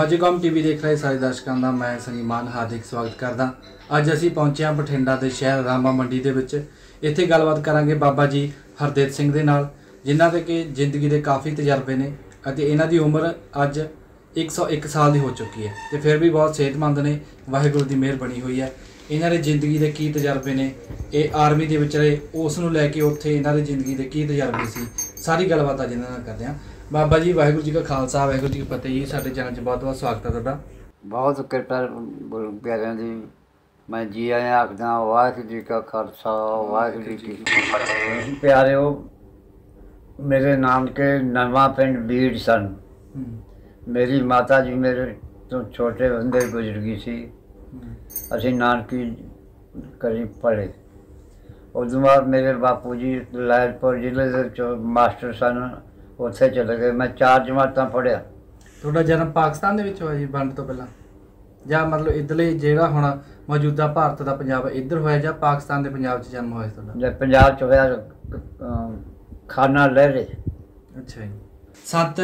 ਬਾਬਾਜੀ ਕੌਮ ਟੀਵੀ ਦੇਖ ਰਹੇ ਸਾਰੇ ਦਰਸ਼ਕਾਂ ਦਾ, ਮੈਂ ਸਨੀਮਾਨ ਹਾਰਦਿਕ ਸਵਾਗਤ ਕਰਦਾ। ਅੱਜ ਅਸੀਂ ਪਹੁੰਚੇ ਹਾਂ ਬਠਿੰਡਾ ਦੇ ਸ਼ਹਿਰ ਰਾਮਾ ਮੰਡੀ ਦੇ ਵਿੱਚ। ਇੱਥੇ ਗੱਲਬਾਤ ਕਰਾਂਗੇ ਬਾਬਾ ਜੀ ਹਰਦੇਵ ਸਿੰਘ ਦੇ ਨਾਲ, ਜਿਨ੍ਹਾਂ ਦੇ ਕਿ ਜ਼ਿੰਦਗੀ ਦੇ ਕਾਫੀ ਤਜਰਬੇ ਨੇ ਅਤੇ ਇਹਨਾਂ ਦੀ ਉਮਰ ਅੱਜ 101 ਸਾਲ ਦੀ ਹੋ ਚੁੱਕੀ ਹੈ ਤੇ ਫਿਰ ਵੀ ਬਹੁਤ ਸਿਹਤਮੰਦ ਨੇ, ਵਾਹਿਗੁਰੂ ਦੀ ਮਿਹਰ ਬਣੀ ਹੋਈ ਹੈ। ਇਹਨਾਂ ਦੇ ਜ਼ਿੰਦਗੀ ਦੇ ਕੀ ਤਜਰਬੇ ਨੇ, ਇਹ ਆਰਮੀ ਦੇ ਵਿੱਚ ਰਹੇ, ਉਸ ਨੂੰ ਲੈ ਕੇ ਉੱਥੇ ਇਹਨਾਂ ਦੀ ਜ਼ਿੰਦਗੀ ਦੇ ਕੀ ਤਜਰਬੇ ਸੀ, ਸਾਰੀ ਗੱਲਬਾਤ ਅੱਜ ਇਹਨਾਂ ਨਾਲ ਕਰਦੇ ਹਾਂ। ਬਾਬਾ ਜੀ ਵਾਹਿਗੁਰੂ ਜੀ ਕਾ ਖਾਲਸਾ ਵਾਹਿਗੁਰੂ ਜੀ ਕੀ ਫਤਿਹ ਜੀ। ਸਾਡੇ ਚੈਨਲ 'ਚ ਬਹੁਤ ਬਹੁਤ ਸਵਾਗਤ ਹੈ ਤੁਹਾਡਾ। ਬਹੁਤ ਕਿਰਪਾ ਪਿਆਰਿਆਂ ਦੀ। ਮੈਂ ਜੀ ਆਇਆਂ ਆਖਦਾ ਵਾਹਿਗੁਰੂ ਜੀ ਕਾ ਖਾਲਸਾ ਵਾਹਿਗੁਰੂ ਜੀ ਕੀ ਫਤਿਹ। ਪਿਆਰਿਓ ਮੇਰੇ ਨਾਮ ਕੇ ਨਵਾਂ ਪਿੰਡ ਬੀੜ ਸਨ। ਮੇਰੀ ਮਾਤਾ ਜੀ ਮੇਰੇ ਤੋਂ ਛੋਟੇ ਹੁੰਦੇ ਗੁਜ਼ਰ ਗਈ ਸੀ। ਅਸੀਂ ਨਾਨਕੀ ਕਰੀ ਪੜ੍ਹੇ ਉਦੋਂ ਬਾਅਦ ਮੇਰੇ ਬਾਪੂ ਜੀ ਲਾਇਲਪੁਰ ਜ਼ਿਲ੍ਹੇ ਦੇ ਚੋਂ ਮਾਸਟਰ ਸਨ। ਉੱਥੇ ਚਲੇ ਗਏ ਮੈਂ ਚਾਰ ਜਮਾਤਾਂ ਪੜ੍ਹਿਆ। ਤੁਹਾਡਾ ਜਨਮ ਪਾਕਿਸਤਾਨ ਦੇ ਵਿੱਚ ਹੋਇਆ ਜੀ ਵੰਡ ਤੋਂ ਪਹਿਲਾਂ? ਜਾਂ ਮਤਲਬ ਇਧਰਲੇ ਜਿਹੜਾ ਹੁਣ ਮੌਜੂਦਾ ਭਾਰਤ ਦਾ ਪੰਜਾਬ ਇੱਧਰ ਹੋਇਆ ਜਾਂ ਪਾਕਿਸਤਾਨ ਦੇ ਪੰਜਾਬ 'ਚ ਜਨਮ ਹੋਇਆ ਤੁਹਾਡਾ? ਜਦ ਪੰਜਾਬ ਚ ਹੋਇਆ ਖਾਨਾ ਲਹਿਰੇ। ਅੱਛਾ ਜੀ। ਸੰਤ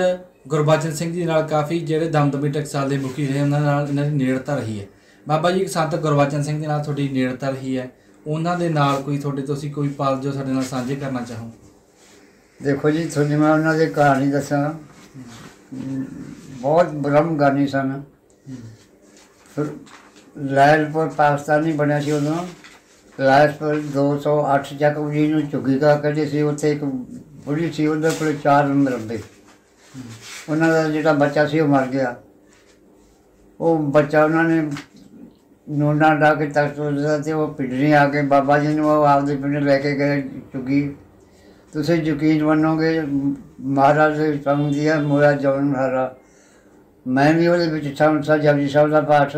ਗੁਰਬਚਨ ਸਿੰਘ ਜੀ ਨਾਲ ਕਾਫੀ ਜਿਹੜੇ ਦਮਦਮੀ ਟਕਸਾਲ ਦੇ ਮੁਖੀ ਰਹੇ ਉਹਨਾਂ ਨਾਲ ਇਹਨਾਂ ਦੀ ਨੇੜਤਾ ਰਹੀ ਹੈ। ਬਾਬਾ ਜੀ ਸੰਤ ਗੁਰਬਚਨ ਸਿੰਘ ਦੇ ਨਾਲ ਤੁਹਾਡੀ ਨੇੜਤਾ ਰਹੀ ਹੈ। ਉਹਨਾਂ ਦੇ ਨਾਲ ਕੋਈ ਤੁਹਾਡੇ ਤੁਸੀਂ ਕੋਈ ਪਲ ਜੋ ਸਾਡੇ ਨਾਲ ਸਾਂਝੇ ਕਰਨਾ ਚਾਹੋ? ਦੇਖੋ ਜੀ, ਤੁਹਾਨੂੰ ਮੈਂ ਉਹਨਾਂ ਦੀ ਕਹਾਣੀ ਦੱਸਾਂ। ਬਹੁਤ ਬ੍ਰਹਮ ਗਾਨੀ ਸਨ। ਫਿਰ ਲਾਇਲਪੁਰ ਪਾਕਿਸਤਾਨੀ ਬਣਿਆ ਸੀ ਉਦੋਂ। ਲਾਇਲਪੁਰ 208 ਚੱਕ ਜੀ ਨੂੰ ਝੁੱਗੀ ਕਾ ਕਹਿੰਦੇ ਸੀ। ਉੱਥੇ ਇੱਕ ਬੁੜੀ ਸੀ, ਉਹਦੇ ਕੋਲ ਚਾਰ ਮਰਬੇ ਉਹਨਾਂ ਦਾ ਜਿਹੜਾ ਬੱਚਾ ਸੀ, ਉਹ ਮਰ ਗਿਆ। ਉਹ ਬੱਚਾ ਉਹਨਾਂ ਨੇ ਨੋਨਾ ਡਾ ਕੇ ਤਖਤ ਉੱਤੇ ਤੇ ਉਹ ਪਿੰਡਰੀ ਆ ਕੇ ਬਾਬਾ ਜੀ ਨੂੰ ਉਹ ਆਪਦੇ ਪਿੰਡ ਲੈ ਕੇ ਗਏ ਝੁੱਗੀ। ਤੁਸੀਂ ਯਕੀਨ ਮੰਨੋਗੇ, ਮਹਾਰਾਜ ਦੇ ਕੰਮ ਦੀਆ ਮੋਰਾ ਜਵਨ ਹਾਰਾ ਮੈਂ ਵੀ ਉਹਦੇ ਵਿੱਚ ਸਮਝਾ ਜਪਜੀ ਸਾਹਿਬ ਦਾ ਪਾਠ।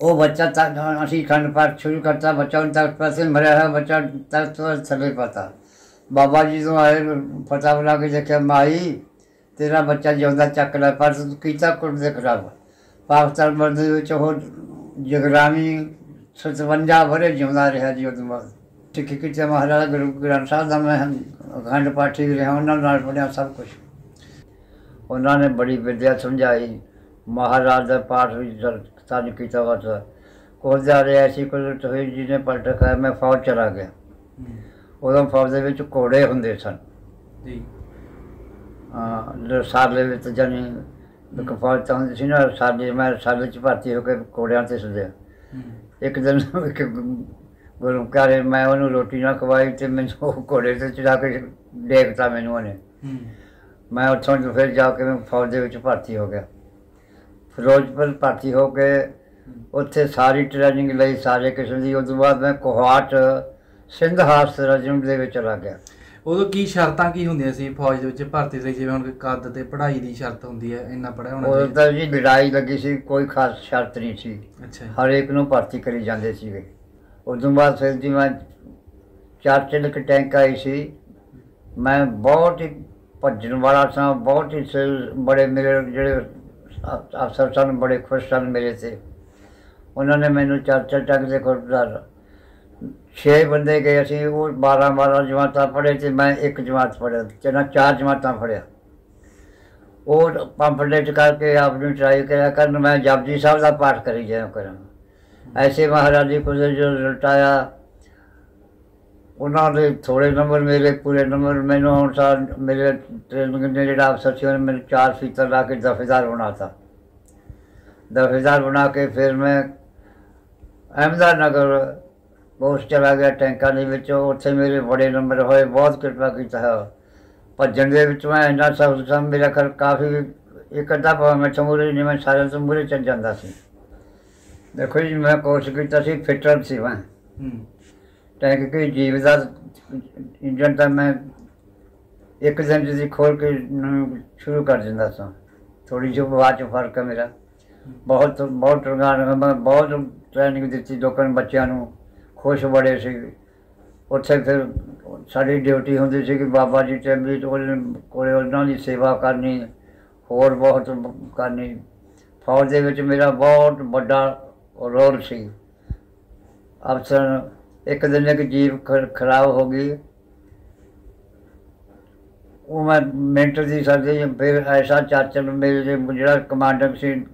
ਉਹ ਬੱਚਾ ਤਾਂ ਅਸੀਂ ਖੰਡ ਪਾਠ ਸ਼ੁਰੂ ਕਰਤਾ, ਬੱਚਾ ਹੁਣ ਤੱਕ ਪਾਸੇ ਮਰਿਆ ਹੋਇਆ, ਬੱਚਾ ਤੱਕ ਤੋਂ ਥੱਲੇ ਪਤਾ। ਬਾਬਾ ਜੀ ਤੋਂ ਆਏ ਪਤਾ ਬਣਾ ਕੇ ਦੇਖਿਆ, ਮਾਈ, ਤੇਰਾ ਬੱਚਾ ਜਿਉਂਦਾ ਚੱਕ ਲੈ, ਪਰ ਤੂੰ ਕੀਤਾ ਕੁੱਟ ਦੇ ਖਰਾਬ। ਪਾਕਿਸਤਾਨ ਮਰਦ ਵਿੱਚ ਉਹ ਜਗਰਾਮੀ 57 ਵਰੇ ਜਿਉਂਦਾ ਰਿਹਾ ਜੀ ਉਹ ਤੋਂ ਬਾਅਦ। ਸਿੱਖੀ ਕਿਤੇ ਮਹਾਰਾਜਾ ਗੁਰੂ ਗ੍ਰੰਥ ਸਾਹਿਬ ਦਾ ਮੈਂ ਅਖੰਡ ਪਾਠੀ ਵੀ ਰਿਹਾ ਉਹਨਾਂ ਨਾਲ ਪੜਿਆ ਸਭ ਕੁਝ ਉਹਨਾਂ ਨੇ ਬੜੀ ਵਿਦਿਆ ਸਮਝਾਈ। ਮਹਾਰਾਜ ਦਾ ਪਾਠ ਵੀ ਸਾਨੂੰ ਕੀਤਾ ਵਾ ਕੋਲ ਜਾ ਰਿਹਾ ਸੀ ਕੋਲ ਹੋਈ ਜੀ ਨੇ ਪਲਟ ਖਾਇਆ ਮੈਂ ਫੌਜ ਚਲਾ ਗਿਆ। ਉਦੋਂ ਫੌਜ ਦੇ ਵਿੱਚ ਘੋੜੇ ਹੁੰਦੇ ਸਨ। ਜੀ। ਹਾਂ ਸਾਲੇ ਵਿੱਚ ਜਾਨੀ ਇੱਕ ਫੌਜ ਤਾਂ ਹੁੰਦੀ ਸੀ ਨਾ ਸਾਡੇ ਮੈਂ ਸਾਲੇ ਚ ਭਰਤੀ ਹੋ ਕੇ ਘੋੜਿਆਂ ਤੇ ਸਦਿਆ। ਇੱਕ ਦਿਨ ਇੱਕ ਘਰੇ ਮੈਂ ਉਹਨੂੰ ਰੋਟੀ ਨਾ ਖਵਾਈ ਤੇ ਮੈਨੂੰ ਉਹ ਘੋੜੇ ਤੇ ਚੜਾ ਕੇ ਦੇਖਤਾ ਮੈਨੂੰ ਉਹਨੇ। ਮੈਂ ਉੱਥੋਂ ਫਿਰ ਜਾ ਕੇ ਫੌਜ ਦੇ ਵਿੱਚ ਭਰਤੀ ਹੋ ਗਿਆ। ਫਿਰੋਜ਼ਪੁਰ ਭਰਤੀ ਹੋ ਕੇ ਉੱਥੇ ਸਾਰੀ ਟ੍ਰੇਨਿੰਗ ਲਈ ਸਾਰੇ ਕਿਸਮ ਦੀ। ਉਸ ਤੋਂ ਬਾਅਦ ਮੈਂ ਕੋਹਾਟ ਸਿੰਧ ਹਾਸ ਰਜਮ ਦੇ ਵਿੱਚ ਚਲਾ ਗਿਆ। ਉਦੋਂ ਕੀ ਸ਼ਰਤਾਂ ਕੀ ਹੁੰਦੀਆਂ ਸੀ ਫੌਜ ਦੇ ਵਿੱਚ ਭਰਤੀ ਲਈ? ਜਿਵੇਂ ਹੁਣ ਕੱਦ ਤੇ ਪੜ੍ਹਾਈ ਦੀ ਸ਼ਰਤ ਹੁੰਦੀ ਹੈ ਇੰਨਾ ਪੜ੍ਹਿਆ ਹੋਣਾ ਉਦੋਂ ਤਾਂ ਜੀ ਲੜਾਈ ਲੱਗੀ ਸੀ ਕੋਈ ਖਾਸ ਸ਼ਰਤ ਨਹੀਂ ਸੀ। ਅੱਛਾ। ਹਰ ਇੱਕ ਨੂੰ ਭਰਤੀ ਕਰੀ ਜਾਂਦੇ ਸੀਗੇ। ਉਦੋਂ ਬਾਅਦ ਫਿਰ ਜੀ ਮੈਂ ਚਾਰ ਚਿਲਕ ਟੈਂਕ ਆਈ ਸੀ। ਮੈਂ ਬਹੁਤ ਹੀ ਭੱਜਣ ਵਾਲਾ ਸਾਂ, ਬਹੁਤ ਹੀ ਸ- ਬੜੇ ਮੇਰੇ ਜਿਹੜੇ ਅਫਸਰ ਸਨ, ਬੜੇ ਖੁਸ਼ ਸਨ ਮੇਰੇ ਤੇ। ਉਹਨਾਂ ਨੇ ਮੈਨੂੰ ਚਾਰ ਚਾਰ ਟੈਂਕ ਦੇ ਖੁਰਦਾਰ ਛੇ ਬੰਦੇ ਗਏ ਅਸੀਂ, ਉਹ 12 12 ਜਮਾਤਾਂ ਪੜ੍ਹੇ ਤੇ ਮੈਂ ਇੱਕ ਜਮਾਤ ਪੜ੍ਹਿਆ ਚਨਾ ਚਾਰ ਜਮਾਤਾਂ ਪੜ੍ਹਿਆ ਉਹ ਪੰਪਲੇਟ ਕਰਕੇ ਆਪ ਨੂੰ ਟਰਾਈ ਕਰਿਆ, ਕਰਨ ਮੈਂ ਜਪਜੀ ਸਾਹਿਬ ਦਾ ਪਾਠ ਕਰੀ ਜਾਇਆ ਕਰਾਂ। ਐਸੇ ਮਹਾਰਾਜ ਜੀ ਕੋਲ ਜੋ ਰਿਜ਼ਲਟ ਆਇਆ ਉਹਨਾਂ ਦੇ ਥੋੜੇ ਨੰਬਰ ਮੇਰੇ, ਪੂਰੇ ਨੰਬਰ ਮੈਨੂੰ ਹੁਣ ਸਾਰ ਮੇਰੇ ਟ੍ਰੇਨਿੰਗ ਦੇ ਜਿਹੜਾ ਅਫਸਰ ਸੀ, ਉਹਨੇ ਮੈਨੂੰ ਚਾਰ ਫੀਸਦ ਲਾ ਕੇ ਦਫੇਦਾਰ ਬਣਾਤਾ ਦਫੇਦਾਰ ਬਣਾ ਕੇ ਫਿਰ ਮੈਂ ਅਹਿਮਦਾਨਗਰ ਬਹੁਤ ਚਲਾ ਗਿਆ ਟੈਂਕਾਂ ਦੇ ਵਿੱਚ, ਉੱਥੇ ਮੇਰੇ ਬੜੇ ਨੰਬਰ ਹੋਏ, ਬਹੁਤ ਕਿਰਪਾ ਕੀਤਾ ਹੈ। ਭੱਜਣ ਦੇ ਵਿੱਚ ਮੈਂ ਇੰਨਾ ਸਭ ਸਭ ਮੇਰਾ ਖਰ ਕਾਫੀ ਇੱਕ ਅੱਧਾ ਭਾਵੇਂ ਮੈਂ ਚਮੂਰੇ ਨਹੀਂ, ਮੈਂ ਸਾਰਿਆਂ ਤੋਂ ਮੂਰੇ ਚੱਲ ਜਾਂਦਾ ਸੀ। ਦੇਖੋ ਜੀ ਮੈਂ ਕੋਸ਼ਿਸ਼ ਕੀਤਾ ਸੀ ਫਿਟਰ ਸੀ ਮੈਂ। ਹੂੰ। ਟੈਂਕ ਕੀ ਜੀਵ ਦਾ ਇੰਜਨ ਤਾਂ ਮੈਂ ਇੱਕ ਦਿਨ ਜਿਹੀ ਖੋਲ ਕੇ ਨੂੰ ਸ਼ੁਰੂ ਕਰ ਦਿੰਦਾ ਸਾਂ। ਥੋੜੀ ਜਿਹੀ ਆਵਾਜ਼ 'ਚ ਫ਼ਰਕ ਹੈ ਮੇਰਾ। ਬਹੁਤ ਬਹੁਤ ਟਰਗਾਨ ਮੈਂ ਬਹੁਤ ਟ੍ਰੇਨਿੰਗ ਦਿੱਤੀ ਲੋਕਾਂ ਨੂੰ ਬੱਚਿਆਂ ਨੂੰ। ਖੁਸ਼ ਬੜੇ ਸੀ। ਉੱਥੇ ਫਿਰ ਸਾਡੀ ਡਿਊਟੀ ਹੁੰਦੀ ਸੀ ਕਿ ਬਾਬਾ ਜੀ ਟੈਂਬੀ ਕੋਲੇ ਉਹਨਾਂ ਦੀ ਸੇਵਾ ਕਰਨੀ ਹੋਰ ਬਹੁਤ ਕਰਨੀ। ਫੌਜ ਦੇ ਵਿੱਚ ਮੇਰਾ ਬਹੁਤ ਵੱਡਾ ਰੋਲ ਸੀ ਅਫਸਰ ਇੱਕ ਦਿਨ ਇੱਕ ਜੀਪ ਖ- ਖਰਾਬ ਹੋ ਗਈ। ਉਹ ਮੈਂ ਮਿੰਟ ਦੀ ਸਰਦੀ ਫਿਰ ਐਸਾ ਚਾਚਲ ਮੇਰੇ ਜਿਹੜਾ ਕਮਾਂਡਰ ਸੀ,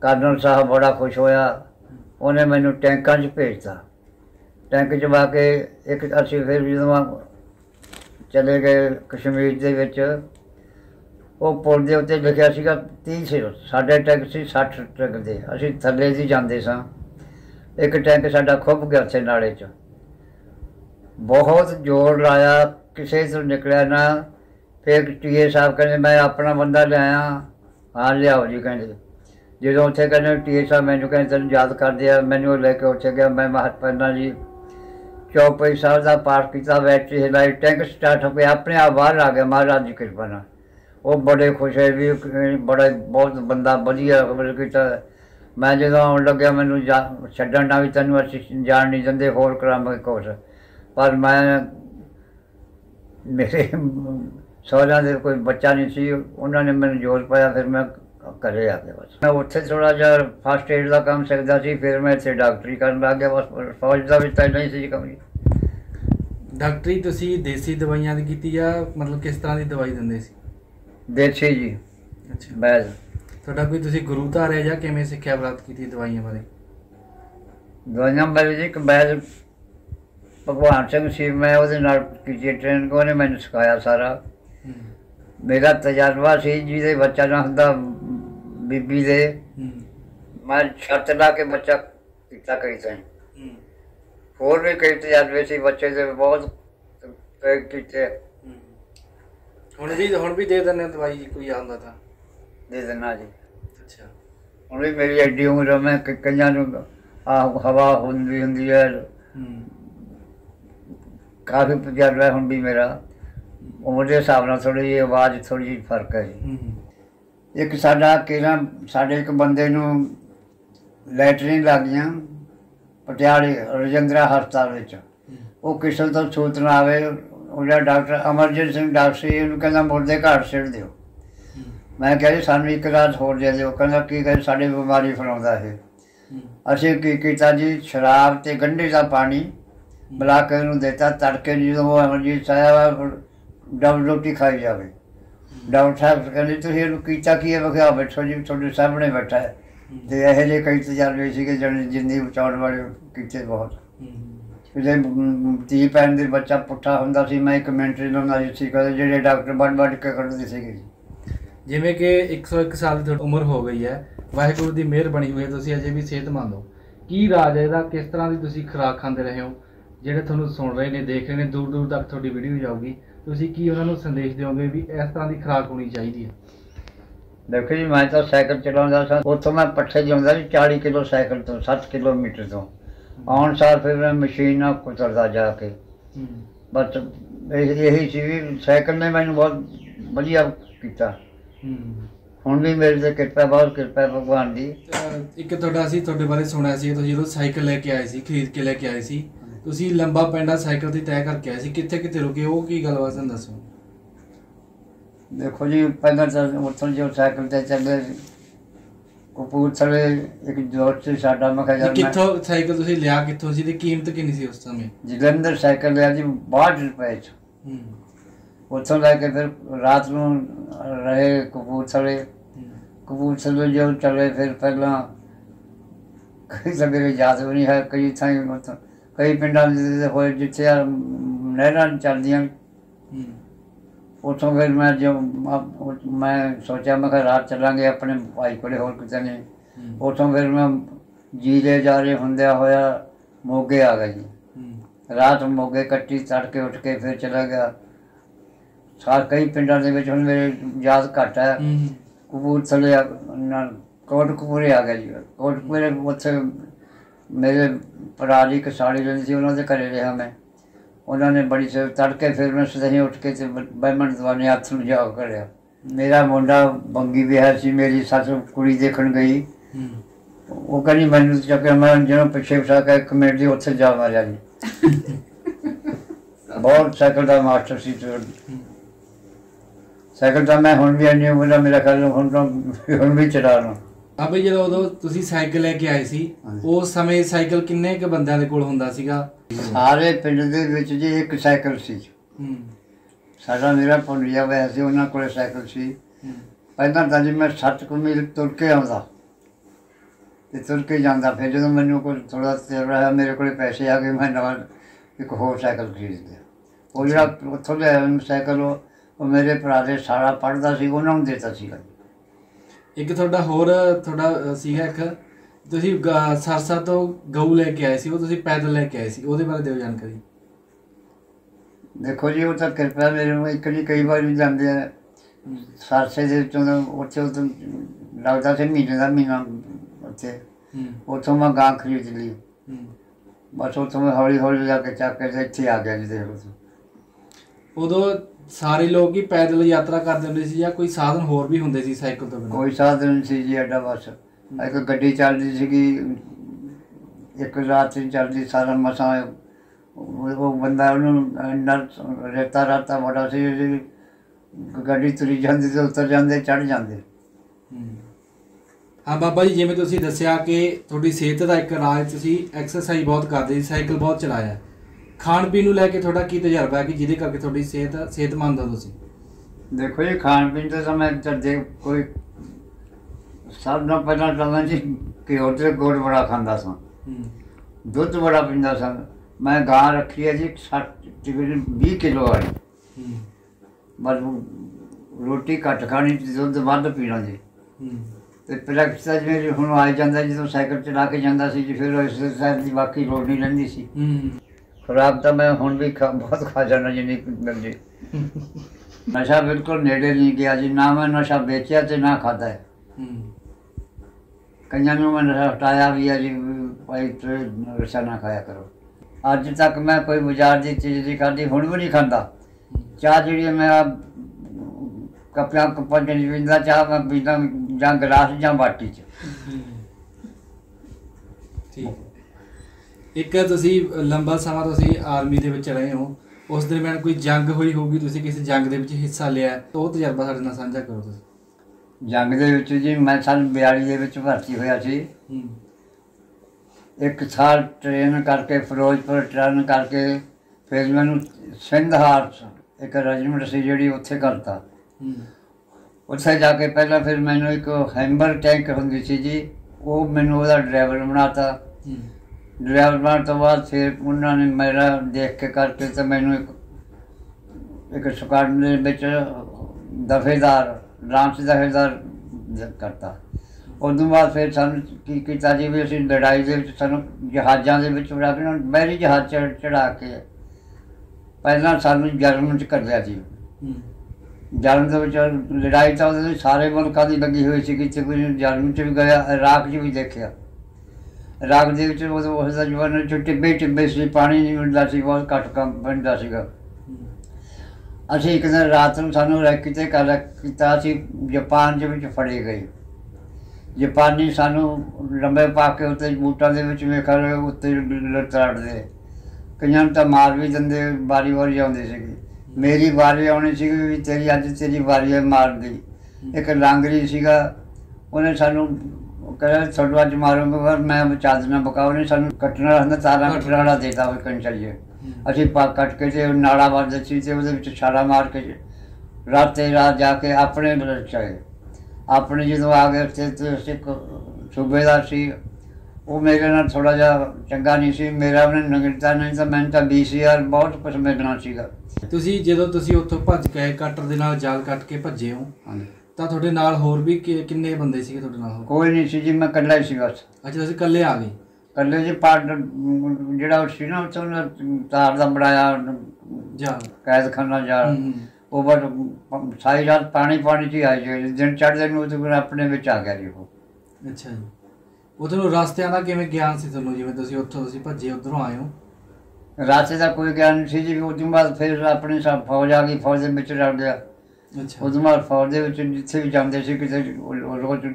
ਕਰਨਲ ਸਾਹਿਬ ਬੜਾ ਖੁਸ਼ ਹੋਇਆ। ਉਹਨੇ ਮੈਨੂੰ ਟੈਂਕਾਂ 'ਚ ਭੇਜਤਾ। ਟੈਂਕ 'ਚ ਪਾ ਕੇ ਇੱਕ ਅਸੀਂ ਫਿਰ ਜਦੋਂ ਚਲੇ ਗਏ ਕਸ਼ਮੀਰ ਦੇ ਵਿੱਚ ਉਹ ਪੁਲ ਦੇ ਉੱਤੇ ਲਿਖਿਆ ਸੀਗਾ 30 ਸਿਰ ਸਾਡੇ ਟੈਂਕ ਸੀ 60 ਟਰੱਕ ਦੇ, ਅਸੀਂ ਥੱਲੇ ਦੀ ਜਾਂਦੇ ਸਾਂ। ਇੱਕ ਟੈਂਕ ਸਾਡਾ ਖੁੱਭ ਗਿਆ ਉੱਥੇ ਨਾਲੇ 'ਚ। ਬਹੁਤ ਜ਼ੋਰ ਲਾਇਆ, ਕਿਸੇ ਤੋਂ ਨਿਕਲਿਆ ਨਾ। ਫਿਰ ਟੀਏ ਸਾਹਿਬ ਕਹਿੰਦੇ, ਮੈਂ ਆਪਣਾ ਬੰਦਾ ਲਿਆਇਆ ਹਾਂ, ਲਿਆਓ ਜੀ, ਕਹਿੰਦੇ। ਜਦੋਂ ਉੱਥੇ ਕਹਿੰਦੇ, ਟੀਏ ਸਾਹਿਬ ਮੈਨੂੰ ਕਹਿੰਦੇ, ਤੈਨੂੰ ਯਾਦ ਕਰਦੇ ਆ, ਮੈਨੂੰ ਲੈ ਕੇ ਉੱਥੇ ਗਿਆ, ਮੈਂ ਮਹਾਤਮਾ ਜੀ ਚੌਪਈ ਸਾਹਿਬ ਦਾ ਪਾਠ ਕੀਤਾ ਬੈਟਰੀ ਹਿਲਾਈ ਟੈਂਕ ਸਟਾਰਟ ਹੋ ਗਿਆ ਆਪਣੇ ਆਪ ਬਾਹਰ ਆ ਗਿਆ, ਮਹਾਰਾਜ ਦੀ ਕਿਰਪਾ ਨਾਲ। ਉਹ ਬੜੇ ਖੁਸ਼ ਹੋਏ ਵੀ ਬੜਾ, ਬਹੁਤ ਬੰਦਾ ਵਧੀਆ ਖਬਰ ਕੀਤਾ ਮੈਂ ਜਦੋਂ ਆਉਣ ਲੱਗਿਆ ਮੈਨੂੰ ਜਾ- ਛੱਡਣ ਨਾਲ ਵੀ ਤੈਨੂੰ ਅਸੀਂ ਜਾਣ ਨਹੀਂ ਦਿੰਦੇ, ਹੋਰ ਕਰਾਂਗੇ ਕੁਛ। ਪਰ ਮੈਂ ਮੇਰੇ ਸਹੁਰਿਆਂ ਦੇ ਕੋਈ ਬੱਚਾ ਨਹੀਂ ਸੀ, ਉਹਨਾਂ ਨੇ ਮੈਨੂੰ ਜੋਰ ਪਾਇਆ, ਫਿਰ ਮੈਂ ਘਰੇ ਆ ਗਿਆ ਬਸ। ਮੈਂ ਉੱਥੇ ਥੋੜਾ ਜਿਹਾ ਫਸਟ ਏਡ ਦਾ ਕੰਮ ਸਿੱਖਦਾ ਸੀ, ਫਿਰ ਮੈਂ ਇੱਥੇ ਡਾਕਟਰੀ ਕਰਨ ਲੱਗ ਗਿਆ ਬਸ ਫੌਜ ਦਾ ਵੀ ਤਾਂ ਨਹੀਂ ਸੀ ਕੰਮ ਡਾਕਟਰੀ ਤੁਸੀਂ ਦੇਸੀ ਦਵਾਈਆਂ ਦੀ ਕੀਤੀ ਜਾਂ ਮਤਲਬ ਕਿਸ ਤਰ੍ਹਾਂ ਦੀ ਦਵਾਈ ਦਿੰਦੇ ਸੀ? ਦੇਸੀ ਜੀ। ਅੱਛਾ। ਬੈਦ ਤੁਹਾਡਾ ਕੋਈ ਤੁਸੀਂ ਗੁਰੂ ਧਾਰਿਆ ਜਾਂ ਕਿਵੇਂ ਸਿੱਖਿਆ ਪ੍ਰਾਪਤ ਕੀਤੀ ਦਵਾਈਆਂ ਬਾਰੇ? ਦਵਾਈਆਂ ਬਾਰੇ ਜੀ ਇੱਕ ਬੈਦ ਭਗਵਾਨ ਸਿੰਘ ਸੀ ਮੈਂ ਉਹਦੇ ਨਾਲ ਕੀਤੀ ਟ੍ਰੇਨ ਕੋ ਨੇ ਮੈਨੂੰ ਸਿਖਾਇਆ ਸਾਰਾ। ਮੇਰਾ ਤਜਰਬਾ ਸੀ ਜਿਹਦੇ ਬੱਚਾ ਨਾ ਹੁੰਦਾ ਬੀਬੀ ਦੇ। ਮੈਂ ਛੱਤ ਲਾ ਕੇ ਬੱਚਾ ਕੀਤਾ ਕਰੀ ਤਾਂ। ਹੋਰ ਵੀ ਕਈ ਤਜਰਬੇ ਸੀ ਬੱਚੇ ਦੇ ਬਹੁਤ ਕਈ ਕੀਤੇ। ਹੁਣ ਵੀ ਹੁਣ ਵੀ ਦੇ ਦਿੰਦੇ ਦਵਾਈ ਜੀ ਕੋਈ ਆਉਂਦਾ ਤਾਂ? ਦੇ ਦੇਣਾ ਜੀ। ਅੱਛਾ। ਹੁਣ ਵੀ ਮੇਰੀ ਐਡੀ ਉਮਰ ਆ, ਮੈਂ ਕ- ਕਈਆਂ ਨੂੰ ਆ ਹਵਾ ਹੁੰਦੀ ਹੁੰਦੀ ਹੈ ਹੂੰ। ਕਾਫੀ ਤਜਰਬਾ ਹੁਣ ਵੀ ਮੇਰਾ ਉਮਰ ਦੇ ਹਿਸਾਬ ਨਾਲ ਥੋੜੀ ਜਿਹੀ ਆਵਾਜ਼ ਥੋੜੀ ਜਿਹੀ ਫ਼ਰਕ ਹੈ ਜੀ। ਹੂੰ। ਇੱਕ ਸਾਡਾ ਕਿਹੜਾ ਸਾਡੇ ਇੱਕ ਬੰਦੇ ਨੂੰ ਲੈਟਰਿਨ ਲੱਗ ਗਈਆਂ ਪਟਿਆਲੇ ਰਜਿੰਦਰਾ ਹਸਪਤਾਲ ਵਿੱਚ। ਉਹ ਕਿਸੇ ਤੋਂ ਸੂਚਨਾ ਆਵੇ ਉਹਦਾ ਡਾਕਟਰ ਅਮਰਜੀਤ ਸਿੰਘ ਡਾਕਟਰ ਸੀ, ਉਹਨੂੰ ਕਹਿੰਦਾ ਮੁਰਦੇ ਘਾਟ ਸਿੱਟ ਦਿਓ। ਮੈਂ ਕਿਹਾ ਜੀ, ਸਾਨੂੰ ਇੱਕ ਰਾਤ ਹੋਰ ਦੇ ਦਿਓ। ਕਹਿੰਦਾ, ਕੀ ਕਰੇ ਸਾਡੇ ਬਿਮਾਰੀ ਫੈਲਾਉਂਦਾ ਇਹ। ਅਸੀਂ ਕੀ ਕੀਤਾ ਜੀ, ਸ਼ਰਾਬ ਤੇ ਗੰਢੇ ਦਾ ਪਾਣੀ ਮਿਲਾ ਕੇ ਉਹਨੂੰ ਦਿੱਤਾ, ਤੜਕੇ ਜਦੋਂ ਉਹ ਅਮਰਜੀਤ ਸਾਹਿਬ ਡਬਲ ਰੋਟੀ ਖਾਈ ਜਾਵੇ। ਡਾਕਟਰ ਸਾਹਿਬ ਕਹਿੰਦੇ, ਤੁਸੀਂ ਇਹਨੂੰ ਕੀਤਾ ਕੀ ਹੈ? ਮੈਂ ਬੈਠੋ ਜੀ, ਤੁਹਾਡੇ ਸਾਹਮਣੇ ਬੈਠਾ ਹੈ। ਤੇ ਇਹੋ ਜਿਹੇ ਕਈ ਤਜਰਬੇ ਸੀਗੇ, ਜਿਹੜੇ ਜ਼ਿੰਦਗੀ ਬਚਾਉਣ ਵਾਲੇ ਕੀਤੇ ਬਹੁਤ। ਜਿਹਦੇ ਤੀ ਪੈਣ ਦੇ ਬੱਚਾ ਪੁੱਠਾ ਹੁੰਦਾ ਸੀ ਮੈਂ ਇੱਕ ਮਿੰਟ ਲਾਉਂਦਾ ਸੀ ਕਦੇ ਜਿਹੜੇ ਡਾਕਟਰ ਵੱਡ ਵੱਡ ਕੇ ਕੱਢਦੇ ਸੀਗੇ ਜਿਵੇਂ ਕਿ 101 ਸਾਲ ਦੀ ਉਮਰ ਹੋ ਗਈ ਹੈ ਵਾਹਿਗੁਰੂ ਦੀ ਮਿਹਰ ਬਣੀ ਹੋਈ ਹੈ ਤੁਸੀਂ ਅਜੇ ਵੀ ਸਿਹਤਮੰਦ ਹੋ। ਕੀ ਰਾਜ ਹੈ ਇਹਦਾ? ਕਿਸ ਤਰ੍ਹਾਂ ਦੀ ਤੁਸੀਂ ਖੁਰਾਕ ਖਾਂਦੇ ਰਹੇ ਹੋ? ਜਿਹੜੇ ਤੁਹਾਨੂੰ ਸੁਣ ਰਹੇ ਨੇ ਦੇਖ ਰਹੇ ਨੇ ਦੂਰ ਦੂਰ ਤੱਕ ਤੁਹਾਡੀ ਵੀਡੀਓ ਜਾਊਗੀ ਤੁਸੀਂ ਕੀ ਉਹਨਾਂ ਨੂੰ ਸੰਦੇਸ਼ ਦਿਓਗੇ ਵੀ ਇਸ ਤਰ੍ਹਾਂ ਦੀ ਖੁਰਾਕ ਹੋਣੀ ਚਾਹੀਦੀ ਹੈ? ਦੇਖੋ ਜੀ ਮੈਂ ਤਾਂ ਸਾਈਕਲ ਚਲਾਉਂਦਾ ਸਾਂ ਉੱਥੋਂ ਮੈਂ ਪੱਠੇ ਜਿਉਂਦਾ ਸੀ 40 ਕਿਲੋ ਸਾਈਕਲ ਤੋਂ 7 ਕਿਲੋਮੀਟਰ ਤੋਂ। ਆਉਣ ਸਾਰ ਫਿਰ ਮੈਂ ਮਸ਼ੀਨ ਨਾਲ ਕੁਤਰਦਾ ਜਾ ਕੇ। ਹੂੰ। ਬਸ ਇਹ ਇਹੀ ਸੀ ਵੀ ਸਾਈਕਲ ਨੇ ਮੈਨੂੰ ਬਹੁਤ ਵਧੀਆ ਕੀਤਾ। ਹੂੰ। ਹੁਣ ਵੀ ਮੇਰੇ ਤੇ ਕਿਰਪਾ ਬਹੁਤ ਕਿਰਪਾ ਹੈ ਭਗਵਾਨ ਦੀ। ਇੱਕ ਤੁਹਾਡਾ ਅਸੀਂ ਤੁਹਾਡੇ ਬਾਰੇ ਸੁਣਿਆ ਸੀ ਤੁਸੀਂ ਜਦੋਂ ਸਾਈਕਲ ਲੈ ਕੇ ਆਏ ਸੀ ਖਰੀਦ ਕੇ ਲੈ ਕੇ ਆਏ ਸੀ ਤੁਸੀਂ ਲੰਬਾ ਪੈਂਡਾ ਸਾਈਕਲ ਤੇ ਤੈਅ ਕਰਕੇ ਆਏ ਸੀ ਕਿੱਥੇ ਕਿੱਥੇ ਰੁਕੇ ਉਹ ਕੀ ਗੱਲਬਾਤ ਸਾਨੂੰ ਦੱਸੋ। ਦੇਖੋ ਜੀ ਪਹਿਲਾਂ ਤਾਂ ਉੱਥੋਂ ਜੋ ਸਾਈਕਲ ਤੇ ਚੱਲੇ ਕਪੂਰਥਲੇ ਇੱਕ ਦੋਸਤ ਸੀ ਸਾਡਾ ਮੈਂ ਕਿਹਾ ਯਾਰ ਮੈਂ ਕਿੱਥੋਂ ਸਾਈਕਲ ਤੁਸੀਂ ਲਿਆ ਕਿੱਥੋਂ ਸੀ ਤੇ ਕੀਮਤ ਕਿੰਨੀ ਸੀ ਉਸ ਸਮੇਂ? ਜਲੰਧਰ ਸਾਈਕਲ ਲਿਆ ਜੀ 62 ਰੁਪਏ ਚ। ਹੂੰ। ਉੱਥੋਂ ਲੈ ਕੇ ਫਿਰ ਰਾਤ ਨੂੰ ਰਹੇ ਕਪੂਰਥਲੇ। ਕਪੂਰਥਲੇ ਜੋ ਚਲੇ ਫਿਰ ਪਹਿਲਾਂ ਕਈ ਮੇਰੇ ਯਾਦ ਵੀ ਨਹੀਂ ਹੈ ਕਈ ਥਾਂ ਉੱਥੋਂ ਕਈ ਪਿੰਡਾਂ ਦੇ ਹੋਏ ਜਿੱਥੇ ਨਹਿਰਾਂ ਚੱਲਦੀਆਂ। ਹੂੰ। ਉੱਥੋਂ ਫਿਰ ਮੈਂ ਜੋ ਮ- ਸੋਚਿਆ ਮੈਂ ਕਿਹਾ ਰਾਤ ਚੱਲਾਂਗੇ ਆਪਣੇ ਭਾਈ ਕੋਲੇ ਹੋਰ ਕਿਤੇ ਨਹੀਂ। ਉੱਥੋਂ ਫਿਰ ਮੈਂ ਜੀਰੇ ਜਾ ਰਹੇ ਹੁੰਦਿਆਂ ਹੋਇਆ ਮੋਗੇ ਆ ਗਿਆ ਜੀ। ਰਾਤ ਮੋਗੇ ਕੱਟੀ ਤੜਕੇ ਉੱਠ ਕੇ ਫਿਰ ਚਲਾ ਗਿਆ। ਸਾਰ ਕਈ ਪਿੰਡਾਂ ਦੇ ਵਿੱਚ ਹੁਣ ਮੇਰੇ ਯਾਦ ਘੱਟ ਹੈ। ਕਪੂਰਥਲੇ ਕੋਟਕਪੂਰੇ ਆ ਗਿਆ ਜੀ। ਕੋਟਕਪੂਰੇ ਉੱਥੇ ਮੇਰੇ ਭਰਾ ਦੀ ਇੱਕ ਸਾੜੀ ਲੈਂਦੀ ਸੀ ਉਹਨਾਂ ਦੇ ਘਰੇ ਰਿਹਾ ਮੈਂ। ਉਹਨਾਂ ਨੇ ਬੜੀ ਸੇ ਤੜਕੇ ਫਿਰ ਮੈਂ ਸਦਹੀਂ ਉੱਠ ਕੇ ਤੇ ਬੈਮਨ ਦਵਾਨੇ ਹੱਥ ਨੂੰ ਜਾ ਕਰਿਆ। ਮੇਰਾ ਮੁੰਡਾ ਬੰਗੀ ਵਿਆਹ ਸੀ ਮੇਰੀ ਸੱਸ ਕੁੜੀ ਦੇਖਣ ਗਈ। ਉਹ ਕਹਿੰਦੀ ਮੈਨੂੰ ਚੱਕਿਆ ਮੈਂ ਜਦੋਂ ਪਿੱਛੇ ਫਸਾ ਕੇ ਇੱਕ ਮਿੰਟ ਦੀ ਉੱਥੇ ਜਾ ਮਾਰਿਆ ਜੀ। ਬਹੁਤ ਸਾਈਕਲ ਦਾ ਮਾਸਟਰ ਸੀ ਤੇ ਸਾਈਕਲ ਤਾਂ ਮੈਂ ਹੁਣ ਵੀ ਇੰਨੀ ਉਮਰ ਦਾ ਮੇਰਾ ਖਿਆਲ ਹੁਣ ਤਾਂ ਹੁਣ ਵੀ ਚਲਾ ਲਾਂ ਅਬੇ ਜਦੋਂ ਉਦੋਂ ਤੁਸੀਂ ਸਾਈਕਲ ਲੈ ਕੇ ਆਏ ਸੀ। ਉਸ ਸਮੇਂ ਸਾਈਕਲ ਕਿੰਨੇ ਕੁ ਬੰਦਿਆਂ ਦੇ ਕੋਲ ਹੁੰਦਾ ਸੀਗਾ? ਸਾਰੇ ਪਿੰਡ ਦੇ ਵਿੱਚ ਜੀ ਇੱਕ ਸਾਈਕਲ ਸੀ। ਹੂੰ। ਸਾਡਾ ਮੇਰਾ ਪੁੰਨਿਆ ਹੋਇਆ ਸੀ ਉਹਨਾਂ ਕੋਲੇ ਸਾਈਕਲ ਸੀ। ਪਹਿਲਾਂ ਤਾਂ ਜੀ ਮੈਂ 60 ਕੁ ਮੀਲ ਤੁਰ ਕੇ ਆਉਂਦਾ। ਤੇ ਤੁਰ ਕੇ ਜਾਂਦਾ ਫਿਰ ਜਦੋਂ ਮੈਨੂੰ ਕੋਈ ਥੋੜਾ ਚਿਰ ਰਿਹਾ ਮੇਰੇ ਕੋਲੇ ਪੈਸੇ ਆ ਗਏ ਮੈਂ ਨਵਾਂ ਇੱਕ ਹੋਰ ਸਾਈਕਲ ਖਰੀਦ ਲਿਆ। ਉਹ ਜਿਹੜਾ ਉੱਥੋਂ ਲਿਆ ਸਾਈਕਲ ਉਹ ਉਹ ਮੇਰੇ ਭਰਾ ਦੇ ਸਾਰਾ ਪੜਦਾ ਸੀ ਉਹਨਾਂ ਨੂੰ ਦਿੱਤਾ ਸੀਗਾ। ਇੱਕ ਤੁਹਾਡਾ ਹੋਰ ਤੁਹਾਡਾ ਸੀਗਾ ਇੱਕ। ਤੁਸੀਂ ਸਰਸਾ ਤੋਂ ਗਊ ਲੈ ਕੇ ਆਏ ਸੀ ਉਹ ਤੁਸੀਂ ਪੈਦਲ ਲੈ ਕੇ ਆਏ ਸੀ ਉਹਦੇ ਬਾਰੇ ਦਿਓ ਜਾਣਕਾਰੀ। ਦੇਖੋ ਜੀ ਉਹ ਤਾਂ ਕਿਰਪਾ ਮੇਰੇ ਨੂੰ ਇੱਕ ਜੀ ਕਈ ਵਾਰ ਵੀ ਜਾਂਦੇ ਆ। ਸਰਸੇ ਦੇ ਵਿੱਚੋਂ ਉੱਥੇ ਉੱਥੇ ਲੱਗਦਾ ਸੀ ਮਹੀਨੇ ਦਾ ਮਹੀਨਾ ਉੱਥੇ। ਉੱਥੋਂ ਮੈਂ ਗਾਂ ਖਰੀਦ ਲਈ। ਬਸ ਉੱਥੋਂ ਮੈਂ ਹੌਲੀ ਹੌਲੀ ਜਾ ਕੇ ਚੱਕ ਕੇ ਇੱਥੇ ਆ ਗਿਆ ਜੀ ਦੇਖ। ਉਦੋਂ ਸਾਰੇ ਲੋਕ ਹੀ ਪੈਦਲ ਯਾਤਰਾ ਕਰਦੇ ਹੁੰਦੇ ਸੀ ਜਾਂ ਕੋਈ ਸਾਧਨ ਹੋਰ ਵੀ ਹੁੰਦੇ ਸੀ ਸਾਈਕਲ ਤੋਂ ਬਿਨਾਂ? ਕੋਈ ਸਾਧਨ ਨਹੀਂ ਸੀ ਜੀ ਐਡਾ ਬਸ। ਇੱਕ ਗੱਡੀ ਚੱਲਦੀ ਸੀਗੀ ਇੱਕ ਰਾਤ ਹੀ ਚੱਲਦੀ ਸਾਰਾ ਮਸਾਂ ਉਹ ਬੰਦਾ ਉਹਨੂੰ ਅੰਦਰ ਰੇਤਾ ਰਾਤਾ ਬੜਾ ਸੀ ਉਹਦੀ। ਗੱਡੀ ਤੁਰੀ ਜਾਂਦੀ ਤੇ ਉਤਰ ਜਾਂਦੇ ਚੜ ਜਾਂਦੇ। ਹੂੰ। ਹਾਂ ਬਾਬਾ ਜੀ ਜਿਵੇਂ ਤੁਸੀਂ ਦੱਸਿਆ ਕਿ ਤੁਹਾਡੀ ਸਿਹਤ ਦਾ ਇੱਕ ਰਾਜ ਤੁਸੀਂ ਐਕਸਰਸਾਈਜ਼ ਬਹੁਤ ਕਰਦੇ ਸੀ ਸਾਈਕਲ ਬਹੁਤ ਚਲਾਇਆ। ਖਾਣ ਪੀਣ ਨੂੰ ਲੈ ਕੇ ਤੁਹਾਡਾ ਕੀ ਤਜਰਬਾ ਹੈ ਕਿ ਜਿਹਦੇ ਕਰਕੇ ਤੁਹਾਡੀ ਸਿਹਤ ਸਿਹਤਮੰਦ ਹੋ ਤੁਸੀਂ? ਦੇਖੋ ਜੀ ਖਾਣ ਪੀਣ ਦਾ ਤਾਂ ਮੈਂ ਤਾਂ ਦੇ ਕੋਈ ਸਭ ਤੋਂ ਪਹਿਲਾਂ ਤਾਂ ਜੀ ਘਿਓ ਤੇ ਗੁੜ ਬੜਾ ਖਾਂਦਾ ਸਾਂ। ਦੁੱਧ ਬੜਾ ਪੀਂਦਾ ਸਾਂ। ਮੈਂ ਗਾਂ ਰੱਖੀ ਹੈ ਜੀ 60 ਤਕਰੀਬਨ 20 ਕਿਲੋ ਵਾਲੀ। ਬਸ ਰੋਟੀ ਘੱਟ ਖਾਣੀ ਤੇ ਦੁੱਧ ਵੱਧ ਪੀਣਾ ਜੀ। ਤੇ ਪ੍ਰੈਕਟਿਸ ਮੇਰੀ ਹੁਣ ਆ ਜਾਂਦਾ ਜਦੋਂ ਸਾਈਕਲ ਚਲਾ ਕੇ ਜਾਂਦਾ ਸੀ ਜੀ ਫਿਰ ਐਕਸਰਸਾਈਜ਼ ਦੀ ਬਾਕੀ ਲੋੜ ਨਹੀਂ ਰਹਿੰਦੀ ਸੀ। ਹੂੰ ਖੁਰਾਕ ਤਾਂ ਮੈਂ ਹੁਣ ਵੀ ਬਹੁਤ ਖਾ ਜਾਂਦਾ ਜਿੰਨੀ ਮਿਲਦੀ ਨਸ਼ਾ ਬਿਲਕੁਲ ਨੇੜੇ ਨਹੀਂ ਗਿਆ ਜੀ ਨਾ ਮੈਂ ਨਸ਼ਾ ਵੇਚਿਆ ਤੇ ਨਾ ਖਾਦਾ ਹੈ। ਕਈਆਂ ਨੂੰ ਮੈਂ ਨਸ਼ਾ ਹਟਾਇਆ ਵੀ ਹੈ ਜੀ ਭਾਈ ਤੁਸੀਂ ਨਸ਼ਾ ਨਾ ਖਾਇਆ ਕਰੋ। ਅੱਜ ਤੱਕ ਮੈਂ ਕੋਈ ਬਾਜ਼ਾਰ ਦੀ ਚੀਜ਼ ਨਹੀਂ ਖਾਧੀ ਹੁਣ ਵੀ ਨਹੀਂ ਖਾਂਦਾ। ਚਾਹ ਜਿਹੜੀ ਮੈਂ ਆਹ ਕੱਪਾਂ ਨਹੀਂ ਪੀਂਦਾ ਚਾਹ ਮੈਂ ਪੀਂਦਾ ਜਾਂ ਗਲਾਸ ਜਾਂ ਬਾਟੀ ਚ। ਠੀਕ। ਇੱਕ ਤੁਸੀਂ ਲੰਬਾ ਸਮਾਂ ਤੁਸੀਂ ਆਰਮੀ ਦੇ ਵਿੱਚ ਰਹੇ ਹੋ ਉਸ ਦਰਮਿਆਨ ਕੋਈ ਜੰਗ ਹੋਈ ਹੋਊਗੀ ਤੁਸੀਂ ਕਿਸੇ ਜੰਗ ਦੇ ਵਿੱਚ ਹਿੱਸਾ ਲਿਆ ਤਾਂ ਉਹ ਤਜਰਬਾ ਸਾਡੇ ਨਾਲ ਸਾਂਝਾ ਕਰੋ ਤੁਸੀਂ। ਜੰਗ ਦੇ ਵਿੱਚ ਜੀ ਮੈਂ ਸਾਲ 42 ਦੇ ਵਿੱਚ ਭਰਤੀ ਹੋਇਆ ਸੀ। ਇੱਕ ਸਾਲ ਟ੍ਰੇਨ ਕਰਕੇ ਫਿਰੋਜ਼ਪੁਰ ਟ੍ਰੇਨ ਕਰਕੇ ਫਿਰ ਮੈਨੂੰ ਸਿੰਧ ਹਾਰਟ ਇੱਕ ਰੈਜੀਮੈਂਟ ਸੀ ਜਿਹੜੀ ਉੱਥੇ ਕਰਤਾ। ਉੱਥੇ ਜਾ ਕੇ ਪਹਿਲਾਂ ਫਿਰ ਮੈਨੂੰ ਇੱਕ ਹੈਂਬਰ ਟੈਂਕ ਹੁੰਦੀ ਸੀ ਜੀ ਉਹ ਮੈਨੂੰ ਉਹਦਾ ਡਰਾਈਵਰ ਬਣਾਤਾ। ਡਰਾਈਵਰ ਤੋਂ ਬਾਅਦ ਫਿਰ ਉਹਨਾਂ ਨੇ ਮੇਰਾ ਦੇਖ ਕੇ ਕਰਕੇ ਤੇ ਮੈਨੂੰ ਇੱਕ ਇੱਕ ਸਕਾਡ ਦੇ ਵਿੱਚ ਦਫੇਦਾਰ ਲਾਂਚ ਦਫੇਦਾਰ ਦ- ਕਰਤਾ। ਉਦੋਂ ਬਾਅਦ ਫਿਰ ਸਾਨੂੰ ਕੀ ਕੀਤਾ ਜੀ ਵੀ ਅਸੀਂ ਲੜਾਈ ਦੇ ਵਿੱਚ ਸਾਨੂੰ ਜਹਾਜ਼ਾਂ ਦੇ ਵਿੱਚ ਬੜਾ ਕੇ ਬਹਿਰੀ ਜਹਾਜ਼ ਚੜ ਕੇ ਪਹਿਲਾਂ ਸਾਨੂੰ ਜਰਮਨ ਚ ਕਰ ਲਿਆ ਜੀ ਜਰਮਨ ਦੇ ਵਿੱਚ ਲੜਾਈ ਤਾਂ ਉਹਦੇ ਸਾਰੇ ਮੁਲਕਾਂ ਦੀ ਲੱਗੀ ਹੋਈ ਸੀ ਕਿ ਕੋਈ ਜਰਮਨ ਚ ਵੀ ਗਿਆ ਇਰਾਕ ਚ ਵੀ ਦੇਖਿਆ। ਇਰਾਕ ਦੇ ਵਿੱਚ ਉਦੋਂ ਉਸ ਦਾ ਜਵਾਨ ਚ ਟਿੱਬੇ ਟਿੱਬੇ ਸੀ ਪਾਣੀ ਨਹੀਂ ਮਿਲਦਾ ਸੀ ਬਹੁਤ ਘੱਟ ਕੰਮ ਬਣਦਾ ਸੀਗਾ। ਅਸੀਂ ਇੱਕ ਦਿਨ ਰਾਤ ਨੂੰ ਸਾਨੂੰ ਰੈਕ ਕਿਤੇ ਕਰ ਕੀਤਾ ਅਸੀਂ ਜਾਪਾਨ ਦੇ ਵਿੱਚ ਫੜੇ ਗਏ। ਜਾਪਾਨੀ ਸਾਨੂੰ ਲੰਬੇ ਪਾ ਕੇ ਉੱਤੇ ਬੂਟਾਂ ਦੇ ਵਿੱਚ ਵੇਖਾ ਲਏ ਉੱਤੇ ਲਟਾੜਦੇ। ਕਈਆਂ ਨੂੰ ਤਾਂ ਮਾਰ ਵੀ ਦਿੰਦੇ ਵਾਰੀ ਵਾਰੀ ਆਉਂਦੇ ਸੀਗੇ। ਮੇਰੀ ਵਾਰੀ ਆਉਣੀ ਸੀ ਵੀ ਤੇਰੀ ਅੱਜ ਤੇਰੀ ਵਾਰੀ ਹੈ ਮਾਰਨ ਦੀ। ਇੱਕ ਲਾਂਗਰੀ ਸੀਗਾ ਉਹਨੇ ਸਾਨੂੰ ਕਹਿੰਦਾ ਤੁਹਾਨੂੰ ਅੱਜ ਮਾਰੂੰਗਾ ਪਰ ਮੈਂ ਬਚਾ ਦੇਣਾ ਬਕਾ ਉਹਨੇ ਸਾਨੂੰ ਕੱਟਣਾ ਹੁੰਦਾ ਤਾਰਾਂ ਵਾਲਾ ਦੇਤਾ ਉਹ ਕੰਨ ਚੱਲੀਏ। ਅਸੀਂ ਪਾ ਕੱਟ ਕੇ ਤੇ ਉਹ ਨਾਲਾ ਵੱਜਦਾ ਸੀ ਤੇ ਉਹਦੇ ਵਿੱਚ ਛਾਲਾ ਮਾਰ ਕੇ ਰਾਤੇ ਰਾਤ ਜਾ ਕੇ ਆਪਣੇ ਬਲਦ ਚਾਏ ਆਪਣੇ ਜਦੋਂ ਆ ਗਏ ਤੇ ਇੱਕ ਸੂਬੇਦਾਰ ਸੀ ਉਹ ਮੇਰੇ ਨਾਲ ਥੋੜਾ ਜਿਹਾ ਚੰਗਾ ਨਹੀਂ ਸੀ ਮੇਰਾ ਉਹਨੇ ਨਗਰਤਾ ਨਹੀਂ ਤਾਂ ਮੈਨੂੰ ਤਾਂ 20000 ਬਹੁਤ ਕੁਝ ਮਿਲਣਾ ਸੀਗਾ। ਤੁਸੀਂ ਜਦੋਂ ਤੁਸੀਂ ਉੱਥੋਂ ਭੱਜ ਕੇ ਕਟਰ ਦੇ ਨਾਲ ਜਾਲ ਕੱਟ ਕੇ ਭੱਜੇ ਹੋ ਹਾਂਜੀ। ਤਾਂ ਤੁਹਾਡੇ ਨਾਲ ਹੋਰ ਵੀ ਕਿ- ਕਿੰਨੇ ਬੰਦੇ ਸੀਗੇ ਤੁਹਾਡੇ ਨਾਲ? ਹੋਰ? ਕੋਈ ਨਹੀਂ ਸੀ ਜੀ ਮੈਂ ਇਕੱਲਾ ਹੀ ਸੀ ਬਸ। ਅੱਛਾ ਤੁਸੀਂ ਇਕੱਲੇ ਆ ਗਏ? ਇਕੱਲੇ ਜੀ ਪਾਰਟ ਜਿਹੜਾ ਉਹ ਸੀ ਨਾ ਉਹਨੇ ਤਾਰ ਦਾ ਬਣਾਇਆ ਜਾਲ ਕੈਦਖਾਨਾ ਜਾ। ਹੂੰ, ਹੂੰ। ਉਹ ਬਸ ਸਾਰੀ ਰਾਤ ਪਾਣੀ ਪਾਣੀ ਚ ਹੀ ਆਈ ਜੀ ਦਿਨ ਚੜ੍ਹਦੇ ਨੂੰ ਤੇ ਆਪਣੇ ਵਿੱਚ ਆ ਗਿਆ ਜੀ ਉਹ। ਅੱਛਾ ਜੀ। ਉਹ ਤੁਹਾਨੂੰ ਰਸਤਿਆਂ ਦਾ ਕਿਵੇਂ ਗਿਆਨ ਸੀ ਤੁਹਾਨੂੰ? ਜਿਵੇਂ ਤੁਸੀਂ ਉੱਥੋਂ ਤੁਸੀਂ ਭੱਜੇ ਉਧਰੋਂ ਆਏ ਹੋ? ਰਾਤੇ ਦਾ ਕੋਈ ਗਿਆਨ ਨਹੀਂ ਸੀ ਜੀ। ਉਸ ਤੋਂ ਬਾਅਦ ਫਿਰ ਆਪਣੀ ਸਭ ਫੌਜ ਆ ਗਈ। ਫੌਜ ਦੇ ਵਿੱਚ ਰਲ ਗਿਆ। ਅੱਛਾ। ਤੋਂ ਬਾਅਦ ਫੌਜ ਦੇ ਵਿੱਚ ਜਿੱਥੇ ਵੀ ਜਾਂਦੇ ਸੀ ਕਿਤੇ ਉਹ- ਉਹ ਰੋਜ਼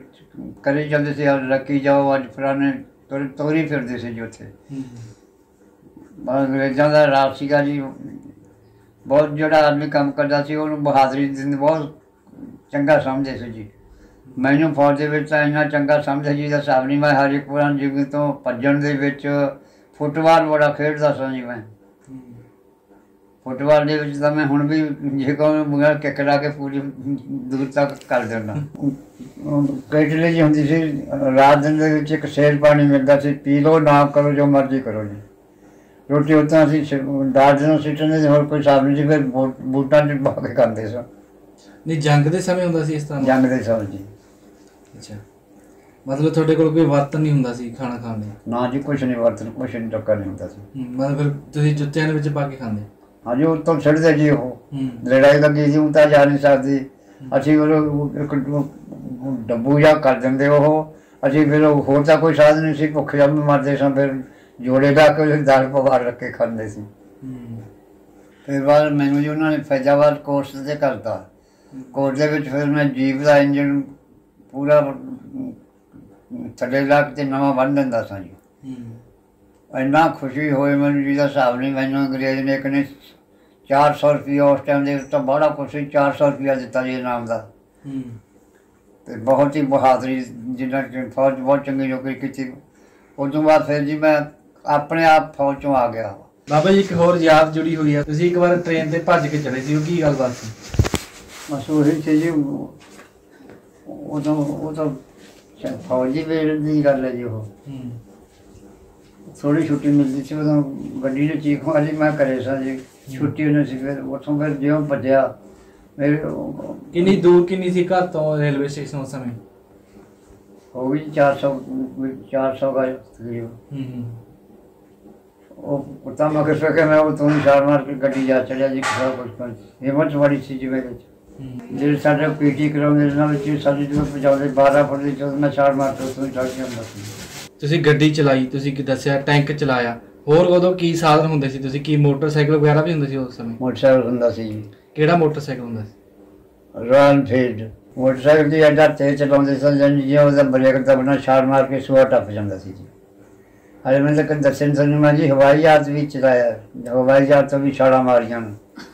ਕਰੀ ਜਾਂਦੇ ਸੀ ਅੱਜ ਰੱਖੀ ਜਾਓ ਅੱਜ ਫਲਾਣੇ ਤੋਰੀ ਤੋਰੀ ਫਿਰਦੇ ਸੀ ਜੀ ਉੱਥੇ। ਅੰਗਰੇਜ਼ਾਂ ਦਾ ਰਾਜ ਸੀਗਾ ਜੀ। ਬਹੁਤ ਜਿਹੜਾ ਆਦਮੀ ਕੰਮ ਕਰਦਾ ਸੀ ਉਹਨੂੰ ਬਹਾਦਰੀ ਦਿੰਦੇ ਬਹੁਤ ਚੰਗਾ ਸਮਝਦੇ ਸੀ ਜੀ। ਮੈਨੂੰ ਫੌਜ ਦੇ ਵਿੱਚ ਤਾਂ ਇੰਨਾ ਚੰਗਾ ਸਮਝਿਆ ਜੀ ਦਾ ਹਿਸਾਬ ਨਹੀਂ ਮੈਂ ਹਰੀਪੁਰਾਂ ਜਿਵੇਂ ਤੋਂ ਭੱਜਣ ਦੇ ਵਿੱਚ ਫੁੱਟਬਾਲ ਬੜਾ ਖੇਡਦਾ ਸਾਂ ਜੀ ਮੈਂ। ਫੁੱਟਬਾਲ ਦੇ ਵਿੱਚ ਤਾਂ ਮੈਂ ਹੁਣ ਵੀ ਜੇ ਕਹਾਂ ਮੁੰਗਾ ਕਿਕੜਾ ਕੇ ਪੂਰੀ ਦੂਰ ਤੱਕ ਕਰ ਦਿੰਦਾ। ਕੈਟਲੇ ਜੀ ਹੁੰਦੀ ਸੀ ਰਾਤ ਦਿਨ ਦੇ ਵਿੱਚ ਇੱਕ ਸੇਲ ਪਾਣੀ ਮਿਲਦਾ ਸੀ ਪੀ ਲਓ ਨਾ ਕਰੋ ਜੋ ਮਰਜ਼ੀ ਕਰੋ ਜੀ। ਰੋਟੀ ਉਤਾਂ ਅਸੀਂ ਦਾਲ ਨੂੰ ਸਿੱਟਣ ਦੇ ਹੋਰ ਕੋਈ ਨਹੀਂ ਸੀ ਫਿਰ ਬੂਟਾਂ 'ਚ ਪਾ ਕੇ ਖਾਂਦੇ ਸਾਂ। ਨਹੀਂ ਜੰਗ ਦੇ ਸਮੇਂ ਹੁੰਦਾ ਸੀ ਇਸ ਤਰ੍ਹਾਂ? ਜੰਗ ਦੇ ਸਾਲ ਜੀ। ਅੱਛਾ। ਮਤਲਬ ਤੁਹਾਡੇ ਕੋਲ ਕੋਈ ਵਰਤਨ ਨਹੀਂ ਹੁੰਦਾ ਸੀ ਖਾਣਾ ਖਾਣ ਲਈ? ਨਾ ਜੀ ਕੁਛ ਨਹੀਂ ਵਰਤਨ ਕੁਛ ਨਹੀਂ ਟੱਕਰ ਨਹੀਂ ਹੁੰਦਾ ਸੀ। ਮਤਲਬ ਫਿਰ ਤੁਸੀਂ ਜੁੱਤਿਆਂ ਦੇ ਵਿੱਚ ਪਾ ਕੇ ਖਾਂਦੇ? ਹਾਂਜੀ ਉਹ ਤੋਂ ਛੱਡਦੇ ਜੀ ਉਹ। ਲੜਾਈ ਲੱਗੀ ਸੀ ਉਹ ਤਾਂ ਜਾ ਨਹੀਂ ਸਕਦੀ। ਅਸੀਂ ਉਹ ਇੱਕ ਡੱਬੂ ਜਾਂ ਕਰ ਦਿੰਦੇ ਉਹ। ਅਸੀਂ ਫਿਰ ਹੋਰ ਤਾਂ ਕੋਈ ਸਾਧਨ ਨਹੀਂ ਸੀ ਭੁੱਖ ਜੰਮ ਮਰਦੇ ਸਾਂ ਫਿਰ ਜੋੜੇ ਲਾ ਕੇ ਉਹਦੇ ਦਾਲ ਪਵਾਰ ਰੱਖ ਕੇ ਖਾਂਦੇ ਸੀ। ਫਿਰ ਬਾਅਦ ਮੈਨੂੰ ਜੀ ਉਹਨਾਂ ਨੇ ਫੈਜ਼ਾਬਾਦ ਕੋਰਸ ਤੇ ਕਰਤਾ। ਕੋਰਸ ਦੇ ਵਿੱਚ ਫਿਰ ਮੈਂ ਜੀਪ ਦਾ ਇੰਜਨ ਪੂਰਾ ਥੱਲੇ ਲਾ ਕੇ ਤੇ ਨਵਾਂ ਬੰਨ ਦਿੰਦਾ ਸਾਂ ਜੀ। ਇੰਨਾ ਖੁਸ਼ੀ ਹੋਈ ਮੈਨੂੰ ਜਿਹਦਾ ਹਿਸਾਬ ਨਹੀਂ ਮੈਨੂੰ ਅੰਗਰੇਜ਼ ਨੇ ਇੱਕ ਨੇ 400 ਰੁਪਇਆ ਉਸ ਟਾਈਮ ਦੇ ਉੱਤੇ ਬੜਾ ਕੁਛ ਸੀ 400 ਰੁਪਇਆ ਦਿੱਤਾ ਜੀ ਇਨਾਮ ਦਾ। ਹੂੰ। ਤੇ ਬਹੁਤ ਹੀ ਬਹਾਦਰੀ ਜਿੰਨਾ ਕਿ ਫੌਜ ਬਹੁਤ ਚੰਗੀ ਨੌਕਰੀ ਕੀਤੀ। ਉਸ ਤੋਂ ਬਾਅਦ ਫਿਰ ਜੀ ਮੈਂ ਆਪਣੇ ਆਪ ਫੌਜ ਚੋਂ ਆ ਗਿਆ। ਬਾਬਾ ਜੀ ਇੱਕ ਹੋਰ ਯਾਦ ਜੁੜੀ ਹੋਈ ਆ। ਤੁਸੀਂ ਇੱਕ ਵਾਰ ਟ੍ਰੇਨ ਤੇ ਭੱਜ ਕੇ ਚੜੇ ਸੀ ਉਹ ਕੀ ਗੱਲਬਾਤ ਸੀ? ਬਸ ਉਹੀ ਸੀ ਜੀ ਉਹ ਉਹ ਤਾਂ ਉਹ ਤਾਂ ਸ਼ਾਇਦ ਫੌਜੀ ਵੇਲੇ ਦੀ ਗੱਲ ਹੈ ਜੀ ਉਹ। ਹੂੰ। ਥੋੜੀ ਛੁੱਟੀ ਮਿਲਦੀ ਸੀ ਉਦੋਂ ਗੱਡੀ ਨੇ ਚੀਖ ਮਾਰੀ ਮੈਂ ਕਰੇ ਸਾਂ ਜੀ। ਛੁੱਟੀ ਉਹਨੇ ਸੀ ਫਿਰ ਉੱਥੋਂ ਫਿਰ ਜਿਉਂ ਭੱਜਿਆ ਮੇਰੇ ਉਹ- ਕਿੰਨੀ ਦੂਰ ਕਿੰਨੀ ਸੀ ਘਰ ਤੋਂ ਰੇਲਵੇ ਸਟੇਸ਼ਨ ਉਸ ਸਮੇਂ? ਹੋ ਗਈ 400 400 ਦਾ ਤਕਰੀਬ ਹੂੰ ਹੂੰ। ਉਹ ਕੁੱਤਾ ਮਗਰ ਸਕੇ ਮੈਂ ਉਹ ਤੋਂ ਛਾਲ ਮਾਰ ਕੇ ਗੱਡੀ ਜਾ ਚੜਿਆ ਜੀ ਕਿਹੜਾ ਕੁਝ ਕਰ ਹਿੰਮਤ ਬੜੀ ਸੀ ਜਿਵੇਂ ਵਿੱਚ ਹੂੰ। ਜਿਹੜੇ ਸਾਡੇ ਪੀਟੀ ਕਰਾਉਂਦੇ ਨਾਲ ਵਿੱਚ ਸਾਡੇ ਜਦੋਂ ਪਜਾਉਂਦੇ 12 ਫੁੱਟ ਦੀ ਜਦੋਂ ਮੈਂ ਛਾਲ ਮਾਰ ਕੇ ਉੱਥੋਂ ਕੇ ਆਉਂਦਾ ਸੀ। ਤੁਸੀਂ ਗੱਡੀ ਚਲਾਈ ਤੁਸੀਂ ਕੀ ਦੱਸਿਆ? ਟੈਂਕ ਚਲਾਇਆ। ਹੋਰ ਉਦੋਂ ਕੀ ਸਾਧਨ ਹੁੰਦੇ ਸੀ ਤੁਸੀਂ? ਕੀ ਮੋਟਰਸਾਈਕਲ ਵਗੈਰਾ ਵੀ ਹੁੰਦੇ ਸੀ ਉਸ ਸਮੇਂ? ਮੋਟਰਸਾਈਕਲ ਹੁੰਦਾ ਸੀ ਜੀ। ਕਿਹੜਾ ਮੋਟਰਸਾਈਕਲ ਹੁੰਦਾ ਸੀ? ਰਾਨ ਫੀਲਡ ਮੋਟਰਸਾਈਕਲ ਦੀ ਅੱਡਾ ਤੇਜ਼ ਚਲਾਉਂਦੇ ਸਨ ਜਾਨੀ ਜਿਵੇਂ ਉਹਦਾ ਬ੍ਰੇਕ ਦਬਣਾ ਛਾਲ ਮਾਰ ਕੇ ਸੂਆ ਟੱਪ ਜਾਂਦਾ ਸੀ ਜੀ। ਹਲੇ ਮੈਂ ਤਾਂ ਦੱਸਣ ਸਾਨੂੰ ਮੈਂ ਜੀ ਹਵਾਈ ਜਹਾਜ਼ ਵੀ ਚਲਾਇਆ ਹਵਾਈ ਜਹਾਜ਼ ਤੋਂ ਵੀ ਛਾਲਾਂ ਮਾਰੀਆਂ। ਨੇ।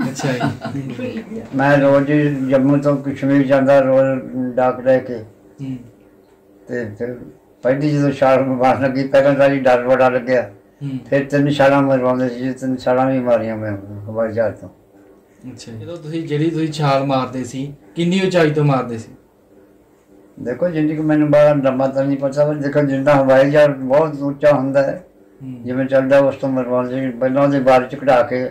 ਅੱਛਾ ਜੀ। ਮੈਂ ਰੋਜ਼ ਹੀ ਜੰਮੂ ਤੋਂ ਕਸ਼ਮੀਰ ਜਾਂਦਾ ਰੋਜ਼ ਡਾਕ ਲੈ ਕੇ। ਹੂੰ। ਤੇ ਫਿਰ ਪਹਿਲੀ ਜਦੋਂ ਛਾਲ ਮਾਰਨ ਲੱਗੀ ਪਹਿਲਾਂ ਤਾਂ ਜੀ ਡਰ ਬੜਾ ਲੱਗਿਆ। ਫਿਰ ਤਿੰਨ ਛਾਲਾਂ ਮਰਵਾਉਂਦੇ ਸੀ ਤਿੰਨ ਛਾਲਾਂ ਵੀ ਮਾਰੀਆਂ ਮੈਂ ਹਵਾਈ ਜਹਾਜ਼ ਤੋਂ। ਅੱਛਾ ਜਦੋਂ ਤੁਸੀਂ ਜਿਹੜੀ ਤੁਸੀਂ ਛਾਲ ਮਾਰਦੇ ਸੀ ਕਿੰਨੀ ਉਚਾਈ ਤੋਂ ਮਾਰਦੇ ਸੀ? ਦੇਖੋ ਜਿੰਨੀ ਕਿ ਮੈਨੂੰ ਬਾਹਰ ਲੰਬਾ ਤਾਂ ਨਹੀਂ ਪਤਾ ਪਰ ਦੇਖੋ ਜਿੰਨਾ ਹਵਾਈ ਜਹਾਜ਼ ਬਹੁਤ ਉੱਚਾ ਹੁੰਦਾ ਹੈ। ਜਿਵੇਂ ਚੱਲਦਾ ਉਸ ਤੋਂ ਮਰਵਾਉਂਦੇ ਸੀ ਪਹਿਲਾਂ ਉਹਦੇ ਬਾਰੇ ਚ ਕਢਾ ਕੇ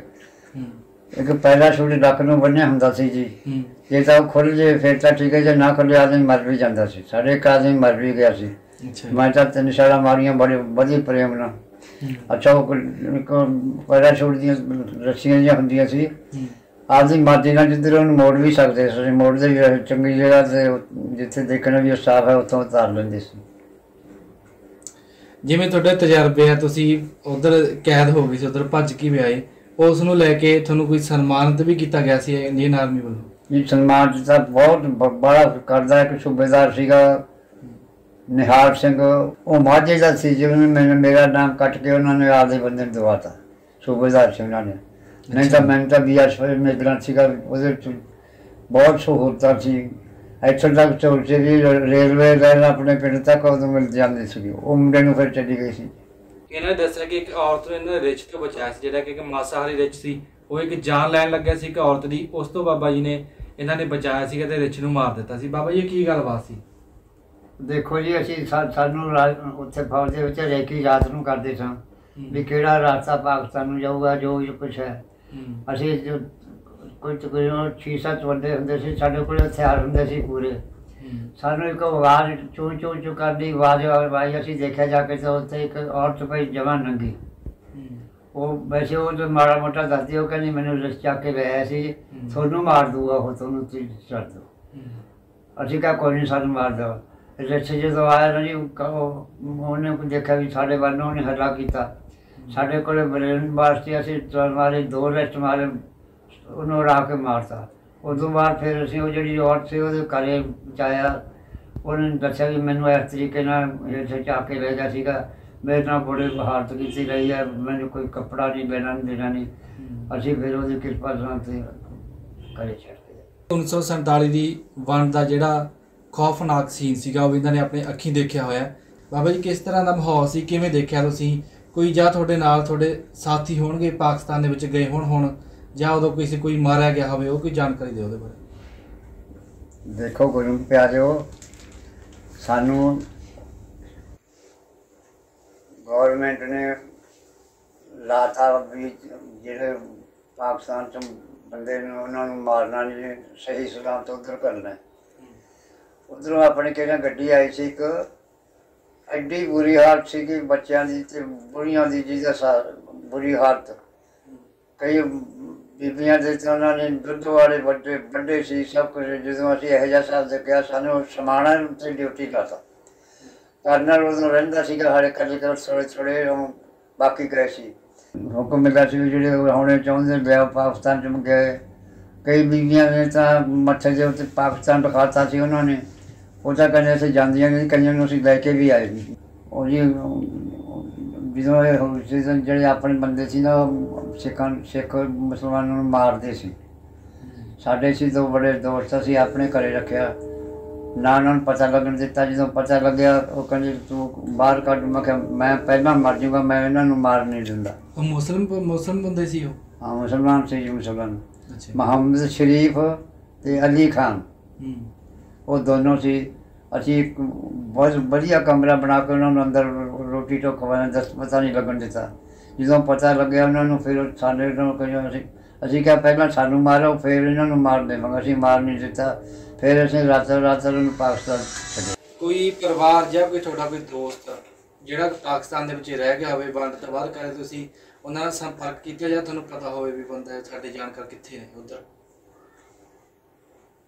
ਇੱਕ ਪਹਿਲਾ ਸ਼ੂਟ ਲੱਕ ਨੂੰ ਬੰਨਿਆ ਹੁੰਦਾ ਸੀ ਜੀ। ਜੇ ਤਾਂ ਖੁੱਲ ਜੇ ਫਿਰ ਤਾਂ ਠੀਕ ਹੈ ਜੇ ਨਾ ਖੁੱਲੇ ਆਦਮੀ ਮਰ ਵੀ ਜਾਂਦਾ ਸੀ। ਸਾਡੇ ਇੱਕ ਆਦਮੀ ਮਰ ਵੀ ਗਿਆ ਸੀ। ਮੈਂ ਤਾਂ ਤਿੰਨ ਛਾਲਾਂ ਮਾਰੀਆਂ ਬੜੇ ਵਧੀਆ ਪ੍ਰੇਮ ਨਾਲ। ਅੱਛਾ ਉਹ ਪਹਿਲਾ ਸ਼ੂਟ ਦੀਆਂ ਰੱਸੀਆਂ ਜਿਹੀਆਂ ਹੁੰਦੀਆਂ ਸੀ। ਆਪਦੀ ਮਰਜ਼ੀ ਨਾਲ ਜਿੱਧਰ ਉਹਨੂੰ ਮੋੜ ਵੀ ਸਕਦੇ ਸੀ। ਵੀ ਰਹੇ। ਚੰਗੀ ਜਗ੍ਹਾ ਤੇ ਜਿੱਥੇ ਦੇਖਣਾ ਵੀ ਸਾਫ਼ ਹੈ ਉੱਥੋਂ ਉਤਾਰ ਲੈਂਦੇ ਸੀ। ਜਿਵੇਂ ਤੁਹਾਡੇ ਤਜਰਬੇ ਆ ਤੁਸੀਂ ਉਧਰ ਕੈਦ ਹੋ ਗਏ ਸੀ ਉਧਰ ਭੱਜ ਕੇ ਵੀ ਆਏ। ਉਸ ਨੂੰ ਲੈ ਕੇ ਤੁਹਾਨੂੰ ਕੋਈ ਸਨਮਾਨਿਤ ਵੀ ਕੀਤਾ ਗਿਆ ਸੀ ਇੰਡੀਅਨ ਆਰਮੀ ਵੱਲੋਂ? ਇਹ ਸਨਮਾਨ ਦਿੱਤਾ ਬਹੁਤ ਬੜਾ ਕਰਦਾ ਇੱਕ ਸੂਬੇਦਾਰ ਸੀਗਾ। ਨਿਹਾਲ ਸਿੰਘ ਉਹ ਮਾਝੇ ਦਾ ਸੀ ਜਿਹਨੇ ਮੈਨੂੰ ਮੇਰਾ ਨਾਮ ਕੱਟ ਕੇ ਉਹਨਾਂ ਨੇ ਆਪਦੇ ਬੰਦੇ ਨੂੰ ਦਵਾਤਾ ਸੂਬੇਦਾਰ ਸੀ ਉਹਨਾਂ ਨੇ। ਨਹੀਂ ਤਾਂ ਮੈਂ ਤਾਂ ਬੀਐਸਐਫ ਮੇਂ ਗ੍ਰਾਂਟ ਸੀਗਾ ਉਹਦੇ ਵਿੱਚ ਬਹੁਤ ਸਹੂਲਤਾਂ ਸੀ। ਇੱਥੋਂ ਤੱਕ ਚੌਥੇ ਵੀ ਰੇਲਵੇ ਲਾਈਨ ਆਪਣੇ ਪਿੰਡ ਤੱਕ ਉਦੋਂ ਮਿਲ ਜਾਂਦੀ ਸੀ ਉਹ ਮੁੰਡੇ ਨੂੰ ਫਿਰ ਚਲੀ ਗਈ ਸੀ। ਇਹਨਾਂ ਨੇ ਦੱਸਿਆ ਕਿ ਇੱਕ ਔਰਤ ਨੂੰ ਇਹਨਾਂ ਨੇ ਰਿਚ ਤੋਂ ਬਚਾਇਆ ਸੀ ਜਿਹੜਾ ਕਿ ਇੱਕ ਮਾਸਾਹਾਰੀ ਰਿਚ ਸੀ। ਉਹ ਇੱਕ ਜਾਨ ਲੈਣ ਲੱਗਿਆ ਸੀ ਇੱਕ ਔਰਤ ਦੀ ਉਸ ਤੋਂ ਬਾਬਾ ਜੀ ਨੇ ਇਹਨਾਂ ਨੇ ਬਚਾਇਆ ਸੀਗਾ ਤੇ ਰਿਚ ਨੂੰ ਮਾਰ ਦਿੱਤਾ ਸੀ। ਬਾਬਾ ਜੀ ਇਹ ਕੀ ਗੱਲਬਾਤ ਸੀ? ਦੇਖੋ ਜੀ ਅਸੀਂ ਸਾਨੂੰ ਉੱਥੇ ਫੌਜ ਦੇ ਵਿੱਚ ਰੇਕੀ ਰਾਤ ਨੂੰ ਕਰਦੇ ਸਾਂ। ਵੀ ਕਿਹੜਾ ਰਾਸਤਾ ਪਾਕਿਸਤਾਨ ਨੂੰ ਜਾਊਗਾ ਜੋ ਕੁਛ ਹੈ। ਅਸੀਂ ਜੋ ਕੋਈ ਤਕਰੀਬਨ 6-7 ਬੰਦੇ ਹੁੰਦੇ ਸੀ ਸਾਡੇ ਕੋਲ ਹਥਿਆਰ ਹੁੰਦੇ ਸੀ ਪੂਰੇ। ਸਾਨੂੰ ਇੱਕ ਆਵਾਜ਼ ਚੂੰ ਚੂੰ ਚੂੰ ਕਰਦੀ ਆਵਾਜ਼ ਆਈ ਅਸੀਂ ਦੇਖਿਆ ਜਾ ਕੇ ਤਾਂ ਉੱਥੇ ਇੱਕ ਔਰਤ ਪਈ ਜਵਾਂ ਨੰਗੀ। ਉਹ ਵੈਸੇ ਉਹ ਜੋ ਮਾੜਾ ਮੋਟਾ ਦੱਸਦੀ ਉਹ ਕਹਿੰਦੀ ਮੈਨੂੰ ਰਿਸ ਚੱਕ ਕੇ ਲਿਆਇਆ ਸੀ। ਤੁਹਾਨੂੰ ਮਾਰ ਦੂਗਾ ਉਹ ਤੁਹਾਨੂੰ ਤੁਸੀਂ ਛੱਡ ਹੂੰ। ਅਸੀਂ ਕਿਹਾ ਕੋਈ ਨਹੀਂ ਸਾਨੂੰ ਮਾਰ ਰਿਸ ਜਦੋਂ ਆਇਆ ਨਾ ਜੀ ਉਹ ਉਹਨੇ ਦੇਖਿਆ ਵੀ ਸਾਡੇ ਵੱਲ ਨੂੰ ਉਹਨੇ ਹੱਲਾ ਕੀਤਾ। ਸਾਡੇ ਕੋਲੇ ਬਰੇਨ ਵਾਸਤੇ ਅਸੀਂ ਤਲਵਾਰ ਮਾਰੇ ਦੋ ਰੈਸਟ ਮਾਰੇ ਉਹਨੂੰ ਰਾ ਕੇ ਮਾਰਤਾ। ਉਦੋਂ ਬਾਅਦ ਫਿਰ ਅਸੀਂ ਉਹ ਜਿਹੜੀ ਔਰਤ ਸੀ ਉਹਦੇ ਘਰੇ ਪਹੁੰਚਾਇਆ ਉਹਨੇ ਦੱਸਿਆ ਵੀ ਮੈਨੂੰ ਇਸ ਤਰੀਕੇ ਨਾਲ ਇੱਥੇ ਚੱਕ ਕੇ ਲੈ ਗਿਆ ਸੀਗਾ। ਮੇਰੇ ਨਾਲ ਬੜੇ ਹਾਲਤ ਕੀਤੀ ਰਹੀ ਹੈ ਮੈਨੂੰ ਕੋਈ ਕੱਪੜਾ ਨਹੀਂ ਦੇਣਾ ਨਹੀਂ ਦੇਣਾ ਨਹੀਂ। ਅਸੀਂ ਫਿਰ ਉਹਦੀ ਕਿਰਪਾ ਨਾਲ ਤੇ ਘਰੇ ਛੱਡ ਦਿੱਤੇ। 1947 ਦੀ ਵੰਡ ਦਾ ਜਿਹੜਾ ਖੌਫਨਾਕ ਸੀਨ ਸੀਗਾ, ਉਹ ਇਹਨਾਂ ਨੇ ਆਪਣੇ ਅੱਖੀਂ ਦੇਖਿਆ ਹੋਇਆ। ਬਾਬਾ ਜੀ, ਕਿਸ ਤਰ੍ਹਾਂ ਦਾ ਮਾਹੌਲ ਸੀ? ਕਿਵੇਂ ਦੇਖਿਆ ਤੁਸੀਂ? ਕੋਈ ਜਾਂ ਤੁਹਾਡੇ ਨਾਲ ਤੁਹਾਡੇ ਸਾਥੀ ਹੋਣਗੇ ਪਾਕਿਸਤਾਨ ਦੇ ਵਿੱਚ ਗਏ ਹੋਣ ਹੁਣ? ਜਾਂ ਉਦੋਂ ਕਿਸੇ ਕੋਈ ਮਾਰਿਆ ਗਿਆ ਹੋਵੇ, ਉਹ ਕੋਈ ਜਾਣਕਾਰੀ ਦਿਓ ਉਹਦੇ ਬਾਰੇ। ਦੇਖੋ ਗੁਰੂ ਪਿਆਰਿਓ, ਸਾਨੂੰ ਗਵਰਨਮੈਂਟ ਨੇ ਲਾਤਾ ਵੀ ਜਿਹੜੇ ਪਾਕਿਸਤਾਨ ਚ ਬੰਦੇ ਨੂੰ, ਉਹਨਾਂ ਨੂੰ ਮਾਰਨਾ ਨਹੀਂ, ਸਹੀ ਸਲਾਮਤ ਉਧਰ ਕਰਨਾ ਉਧਰੋਂ ਆਪਣੇ ਕਿਹੜਾ ਗੱਡੀ ਆਈ ਸੀ ਇੱਕ। ਐਡੀ ਬੁਰੀ ਹਾਲਤ ਸੀ ਕਿ ਬੱਚਿਆਂ ਦੀ ਤੇ ਬੁੜੀਆਂ ਦੀ ਜਿਹਦਾ ਸਾ- ਬੁਰੀ ਹਾਲਤ। ਕਈ ਬੀਬੀਆਂ ਦੇ ਤਾਂ ਉਹਨਾਂ ਨੇ ਦੁੱਧ ਵਾਲੇ ਵੱਡੇ ਵੱਡੇ ਸੀ, ਸਭ ਕੁਝ ਜਦੋਂ ਅਸੀਂ ਇਹੋ ਜਿਹਾ ਸਾਹਿਬ ਦੇ ਸਾਨੂੰ ਸਮਾਣਾ ਤੇ ਡਿਊਟੀ ਲਾਤਾ ਕਰਨਲ ਉਦੋਂ ਰਹਿੰਦਾ ਸੀਗਾ, ਸਾਡੇ ਕੱਲੇ ਕੱਲੇ ਥੋੜੇ ਥੋੜੇ ਬਾਕੀ ਗਏ ਸੀ। ਹੁਕਮ ਮਿਲਦਾ ਸੀ ਵੀ ਜਿਹੜੇ ਹੁਣੇ ਚਾਹੁੰਦੇ ਵਿਆਹ ਪਾਕਿਸਤਾਨ ਚ ਗਏ ਕਈ ਬੀਬੀਆਂ ਨੇ ਤਾਂ ਮੱਥੇ ਦੇ ਉੱਤੇ ਪਾਕਿਸਤਾਨ ਦਿਖਾਤਾ ਸੀ ਉਹਨਾਂ ਨੇ। ਉਹ ਤਾਂ ਕਹਿੰਦੇ ਅਸੀਂ ਜਾਂਦੀਆਂ ਨਹੀਂ ਕਈਆਂ ਨੂੰ ਅਸੀਂ ਲੈ ਕੇ ਵੀ ਆਏ ਸੀ ਉਹ ਜੀ ਜਦੋਂ ਇਹ ਜਦੋਂ ਜਿਹੜੇ ਆਪਣੇ ਬੰਦੇ ਸੀ ਨਾ ਉਹ ਸਿੱਖਾਂ ਸਿੱਖ ਮੁਸਲਮਾਨਾਂ ਨੂੰ ਮਾਰਦੇ ਸੀ। ਸਾਡੇ ਸੀ ਦੋ ਬੜੇ ਦੋਸਤ ਅਸੀਂ ਆਪਣੇ ਘਰੇ ਰੱਖਿਆ। ਨਾ ਉਹਨਾਂ ਨੂੰ ਪਤਾ ਲੱਗਣ ਦਿੱਤਾ। ਜਦੋਂ ਪਤਾ ਲੱਗਿਆ ਉਹ ਕਹਿੰਦੇ ਤੂੰ ਬਾਹਰ ਕੱਢ। ਮੈਂ ਕਿਹਾ ਮੈਂ ਪਹਿਲਾਂ ਮਰ ਜਾਊਗਾ ਮੈਂ ਇਹਨਾਂ ਨੂੰ ਮਾਰ ਨਹੀਂ ਦਿੰਦਾ। ਉਹ ਮੁਸਲਮ ਮੁਸਲਮ ਬੰਦੇ ਸੀ ਉਹ? ਹਾਂ ਮੁਸਲਮਾਨ ਸੀ ਜੀ ਮੁਸਲਮਾਨ। ਅੱਛਾ। ਮੁਹੰਮਦ ਸ਼ਰੀਫ ਤੇ ਅਲੀ ਖਾਨ। ਹੂੰ। ਉਹ ਦੋਨੋਂ ਸੀ। ਅਸੀਂ ਇੱਕ ਬਹੁਤ ਵਧੀਆ ਕਮਰਾ ਬਣਾ ਕੇ ਉਹਨਾਂ ਨੂੰ ਅੰਦਰ ਰੋਟੀ ਟੋਕ ਖਵਾਇਆ, ਦਸ ਪਤਾ ਨਹੀਂ ਲੱਗਣ ਦਿੱਤਾ। ਜਦੋਂ ਪਤਾ ਲੱਗਿਆ ਉਹਨਾਂ ਨੂੰ, ਫਿਰ ਸਾਡੇ ਨੂੰ ਕਹਿੰਦੇ ਅਸੀਂ ਅਸੀਂ ਕਿਹਾ, ਪਹਿਲਾਂ ਸਾਨੂੰ ਮਾਰੋ, ਫਿਰ ਇਹਨਾਂ ਨੂੰ ਮਾਰ ਦੇਵਾਂਗੇ। ਅਸੀਂ ਮਾਰ ਨਹੀਂ ਦਿੱਤਾ। ਫਿਰ ਅਸੀਂ ਰਾਤ ਰਾਤ ਨੂੰ ਪਾਕਿਸਤਾਨ ਛੱਡੇ ਕੋਈ ਪਰਿਵਾਰ ਜਾਂ ਕੋਈ ਤੁਹਾਡਾ ਕੋਈ ਦੋਸਤ ਜਿਹੜਾ ਪਾਕਿਸਤਾਨ ਦੇ ਵਿੱਚ ਰਹਿ ਗਿਆ ਹੋਵੇ, ਬੰਦ ਤੋਂ ਬਾਅਦ ਕਰੇ ਤੁਸੀਂ, ਉਹਨਾਂ ਨਾਲ ਸੰਪਰਕ ਕੀਤਾ ਜਾਂ ਤੁਹਾਨੂੰ ਪਤਾ ਹੋਵੇ ਵੀ ਬੰਦਾ ਸਾਡੇ ਜਾਣਕਾਰ ਕਿੱਥੇ ਨੇ ਉਧਰ?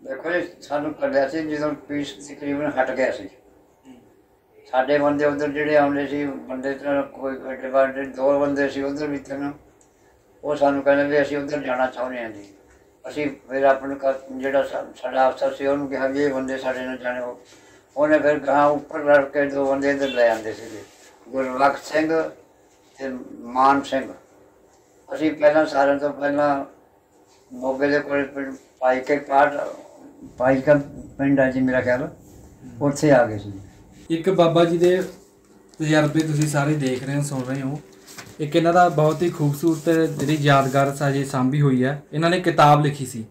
ਦੇਖੋ ਜੀ, ਸਾਨੂੰ ਕੱਢਿਆ ਸੀ ਜਦੋਂ ਪੀਸ ਤਕਰੀਬਨ ਹਟ ਗਿਆ ਸੀ। ਸਾਡੇ ਬੰਦੇ ਉਧਰ ਜਿਹੜੇ ਆਉਂਦੇ ਸੀ, ਬੰਦੇ ਤਾਂ ਕੋਈ ਵੱਡੇ ਵੱਡੇ ਦੋ ਬੰਦੇ ਸੀ ਉਧਰ ਵੀ ਤਨ ਉਹ ਸਾਨੂੰ ਕਹਿੰਦੇ ਵੀ ਅਸੀਂ ਉਧਰ ਜਾਣਾ ਚਾਹੁੰਦੇ ਹਾਂ ਜੀ। ਅਸੀਂ ਫਿਰ ਆਪਣੇ ਜਿਹੜਾ ਸਾਡਾ ਅਫਸਰ ਸੀ, ਉਹਨੂੰ ਕਿਹਾ ਵੀ ਇਹ ਬੰਦੇ ਸਾਡੇ ਨਾਲ ਜਾਣੇ। ਹੋ ਉਹਨੇ ਫਿਰ ਗਾਂ ਉੱਪਰ ਲੜ ਕੇ ਦੋ ਬੰਦੇ ਇੱਧਰ ਲੈ ਆਂਦੇ ਸੀਗੇ। ਗੁਰਲਖ ਸਿੰਘ ਤੇ ਮਾਨ ਸਿੰਘ। ਅਸੀਂ ਪਹਿਲਾਂ ਸਾਰਿਆਂ ਤੋਂ ਪਹਿਲਾਂ ਮੋਗੇ ਦੇ ਕੋਲ ਪਾਈ ਕੇ ਪਾਟ ਪਾਈ ਪਿੰਡ ਆ ਜੀ ਮੇਰਾ ਖਿਆਲ। ਉੱਥੇ ਆ ਗਏ ਸੀ। ਇੱਕ ਬਾਬਾ ਜੀ ਦੇ ਤਜਰਬੇ ਤੁਸੀਂ ਸਾਰੇ ਦੇਖ ਰਹੇ ਹੋ, ਸੁਣ ਰਹੇ ਹੋ। ਇੱਕ ਇਹਨਾਂ ਦਾ ਬਹੁਤ ਹੀ ਖੂਬਸੂਰਤ ਜਿਹੜੀ ਯਾਦਗਾਰ ਸਾਜੇ ਸਾਂਭੀ ਹੋਈ ਹੈ। ਇਹਨਾਂ ਨੇ ਕਿਤਾਬ ਲਿਖੀ ਸੀ।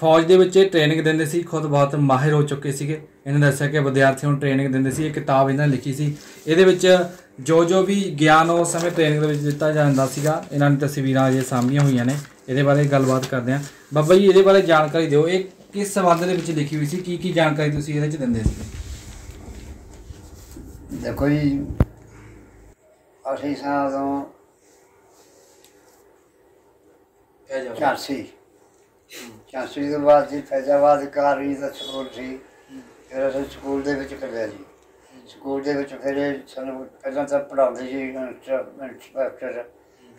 ਫੌਜ ਦੇ ਵਿੱਚ ਇਹ ਟ੍ਰੇਨਿੰਗ ਦਿੰਦੇ ਸੀ, ਖੁਦ ਬਹੁਤ ਮਾਹਿਰ ਹੋ ਚੁੱਕੇ ਸੀਗੇ। ਇਹਨਾਂ ਨੇ ਦੱਸਿਆ ਕਿ ਵਿਦਿਆਰਥੀਆਂ ਨੂੰ ਟ੍ਰੇਨਿੰਗ ਦਿੰਦੇ ਸੀ, ਇਹ ਕਿਤਾਬ ਇਹਨਾਂ ਨੇ ਲਿਖੀ ਸੀ। ਇਹਦੇ ਵਿੱਚ ਜੋ ਜੋ ਵੀ ਗਿਆਨ ਉਸ ਸਮੇਂ ਟ੍ਰੇਨਿੰਗ ਦੇ ਵਿੱਚ ਦਿੱਤਾ ਜਾਂਦਾ ਸੀਗਾ, ਇਹਨਾਂ ਨੇ ਤਸਵੀਰਾਂ ਅਜੇ ਸਾਂਭੀਆਂ ਹੋਈਆਂ ਨੇ। ਇਹਦੇ ਬਾਰੇ ਗੱਲਬਾਤ ਕਰਦੇ ਹਾਂ। ਬਾਬਾ ਜੀ, ਇਹਦੇ ਬਾਰੇ ਜਾਣਕਾਰੀ ਦਿਓ। ਇਹ ਕਿਸ ਸੰਬੰਧ ਦੇ ਵਿੱਚ ਲਿਖੀ ਹੋਈ ਸੀ? ਕੀ ਕੀ ਜਾਣਕਾਰੀ ਤੁਸੀਂ ਇਹਦੇ ਵਿੱਚ ਦਿੰਦੇ ਸੀ? ਦੇਖੋ ਜੀ ਅਸੀਂ ਸਾਹ ਤੋਂ ਕਹਿ ਜਾਓ 84 84 ਤੋਂ ਬਾਅਦ ਜੀ ਫੈਜ਼ਾਬਾਦ ਕਾਰੀ ਦਾ ਸਕੂਲ ਸੀ। ਫਿਰ ਅਸੀਂ ਸਕੂਲ ਦੇ ਵਿੱਚ ਕਰਿਆ ਜੀ। ਸਕੂਲ ਦੇ ਵਿੱਚ ਫਿਰ ਸਾਨੂੰ ਪਹਿਲਾਂ ਤਾਂ ਪੜਾਉਂਦੇ ਸੀ ਇੰਸਪੈਕਟਰ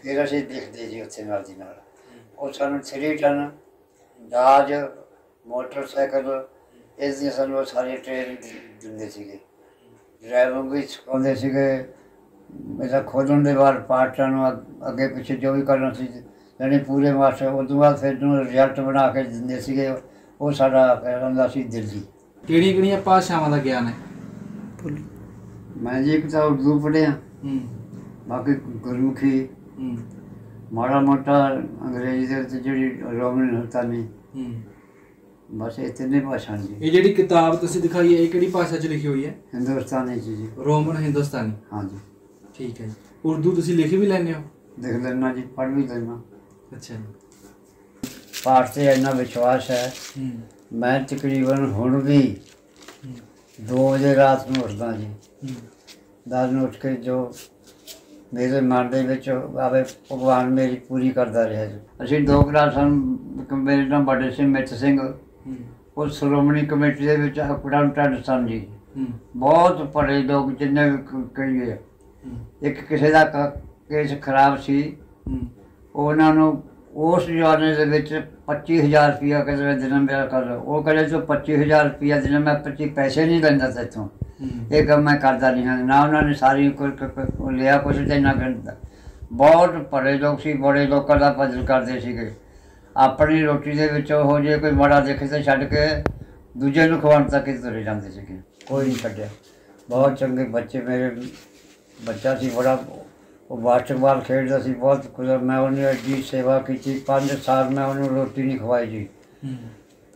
ਫਿਰ ਅਸੀਂ ਦੇਖਦੇ ਜੀ ਉੱਥੇ ਨਾਲ ਦੀ ਨਾਲ। ਉਹ ਸਾਨੂੰ 3 ਟਨ ਦਾਜ ਮੋਟਰਸਾਈਕਲ ਇਸ ਦੀ ਸਾਨੂੰ ਉਹ ਸਾਰੀ ਟ੍ਰੇਨ ਦਿੰਦੇ ਸੀਗੇ। ਡਰਾਈਵਰ ਵੀ ਸਿਖਾਉਂਦੇ ਸੀਗੇ ਮੇਰਾ ਖੋਲਣ ਦੇ ਬਾਅਦ ਪਾਰਟਾਂ ਨੂੰ ਅੱਗ- ਪਿੱਛੇ ਜੋ ਵੀ ਕਰਨਾ ਸੀ ਜਾਣੀ ਪੂਰੇ ਮਾਸਟਰ ਉਸ ਤੋਂ ਬਾਅਦ ਫਿਰ ਨੂੰ ਰਿਜ਼ਲਟ ਬਣਾ ਕੇ ਦਿੰਦੇ ਸੀਗੇ। ਉਹ ਸਾਡਾ ਕਹਿੰਦਾ ਸੀ ਦਿੱਲੀ ਕਿਹੜੀਆਂ ਕਿਹੜੀਆਂ ਭਾਸ਼ਾਵਾਂ ਦਾ ਗਿਆਨ ਹੈ? ਮੈਂ ਜੀ ਇੱਕ ਤਾਂ ਉਰਦੂ ਪੜ੍ਹਿਆ। ਹੂੰ। ਬਾਕੀ ਗੁਰਮੁਖੀ। ਹੂੰ। ਮਾੜਾ ਮੋਟਾ ਅੰਗਰੇਜ਼ੀ ਦੇ ਉੱਤੇ ਜਿਹੜੀ ਰੋਮਨ ਹੁੰਦਾ ਨਹੀਂ ਹੂੰ। ਬਸ ਇਹ ਤਿੰਨੇ ਭਾਸ਼ਾ ਨੇ ਜੀ। ਇਹ ਜਿਹੜੀ ਕਿਤਾਬ ਤੁਸੀਂ ਦਿਖਾਈ ਹੈ ਇਹ ਕਿਹੜੀ ਭਾਸ਼ਾ 'ਚ ਲਿਖੀ ਹੋਈ ਹੈ? ਹਿੰਦੁਸਤਾਨੀ ਚ ਜੀ। ਰੋਮਨ ਹਿੰਦੁਸਤਾਨੀ। ਹਾਂਜੀ ਠੀਕ ਹੈ ਜੀ। ਉਰਦੂ ਤੁਸੀਂ ਲਿਖ ਵੀ ਲੈਂਦੇ ਹੋ? ਦੇਖ ਲੈਣਾ ਜੀ ਪੜ੍ਹ ਵੀ ਲੈਣਾ ਅੱਛਾ ਜੀ। ਪਾਠ ਤੇ ਇੰਨਾ ਵਿਸ਼ਵਾਸ ਹੈ ਹੂੰ। ਮੈਂ ਤਕਰੀਬਨ ਹੁਣ ਵੀ 2 ਵਜੇ ਰਾਤ ਨੂੰ ਉੱਠਦਾ ਜੀ। ਹੂੰ। ਦਸ ਨੂੰ ਉੱਠ ਕੇ ਜੋ ਮੇਰੇ ਮਨ ਦੇ ਵਿੱਚ ਆਵੇ ਭਗਵਾਨ ਮੇਰੀ ਪੂਰੀ ਕਰਦਾ ਰਿਹਾ ਜੀ। ਅਸੀਂ ਦੋ ਇੱਕ ਮੇਰੇ ਨਾਲ ਵੱਡੇ ਸਿੰਘ ਮਿੱਤ ਸਿੰਘ। ਹੂੰ ਉਹ ਸ਼੍ਰੋਮਣੀ ਕਮੇਟੀ ਦੇ ਵਿੱਚ ਅਕਾਊਂਟੈਂਟ ਸਨ ਜੀ। ਬਹੁਤ ਪੜ੍ਹੇ ਲੋਕ ਜਿੰਨੇ ਵੀ ਕਹੀਏ। ਇੱਕ ਕਿਸੇ ਦਾ ਕੇਸ ਖਰਾਬ ਸੀ। ਉਹਨਾਂ ਨੂੰ ਉਸ ਜਵਾਨੇ ਦੇ ਵਿੱਚ 25000 ਰੁਪਇਆ ਕਹਿੰਦੇ ਦਿਨ ਮੇਰਾ ਕਰ। ਉਹ ਕਹਿੰਦੇ ਤੂੰ 25000 ਰੁਪਇਆ ਦਿਨ ਮੈਂ 25 ਪੈਸੇ ਨਹੀਂ ਲੈਂਦਾ ਤੇਥੋਂ ਇਹ ਕੰਮ ਮੈਂ ਕਰਦਾ ਨਹੀਂ ਹਾਂ। ਨਾ ਉਹਨਾਂ ਨੇ ਸਾਰੀ ਲਿਆ ਕੁਛ ਤੇ ਨਾ ਕਰਦਾ ਬਹੁਤ ਪੜੇ ਲੋਕ ਸੀ ਬੜੇ ਲੋਕਾਂ ਦਾ ਭਜਨ ਕਰਦੇ ਸੀਗੇ। ਆਪਣੀ ਰੋਟੀ ਦੇ ਵਿੱਚ ਉਹ ਜੇ ਕੋਈ ਮਾੜਾ ਦੇਖੇ ਤਾਂ ਛੱਡ ਕੇ ਦੂਜੇ ਨੂੰ ਖਵਾਉਣ ਤੱਕ ਹੀ ਤੁਰੇ ਜਾਂਦੇ ਸੀਗੇ। ਕੋਈ ਨਹੀਂ ਛੱਡਿਆ। ਬਹੁਤ ਚੰਗੇ ਬੱਚੇ ਮੇਰੇ ਬੱਚਾ ਸੀ ਬੜਾ ਉਹ ਬਾਸਕਟਬਾਲ ਖੇਡਦਾ ਸੀ ਬਹੁਤ ਕੁਝ। ਮੈਂ ਉਹਨੇ ਅੱਡੀ ਸੇਵਾ ਕੀਤੀ 5 ਸਾਲ ਮੈਂ ਉਹਨੂੰ ਰੋਟੀ ਨਹੀਂ ਖਵਾਈ ਜੀ।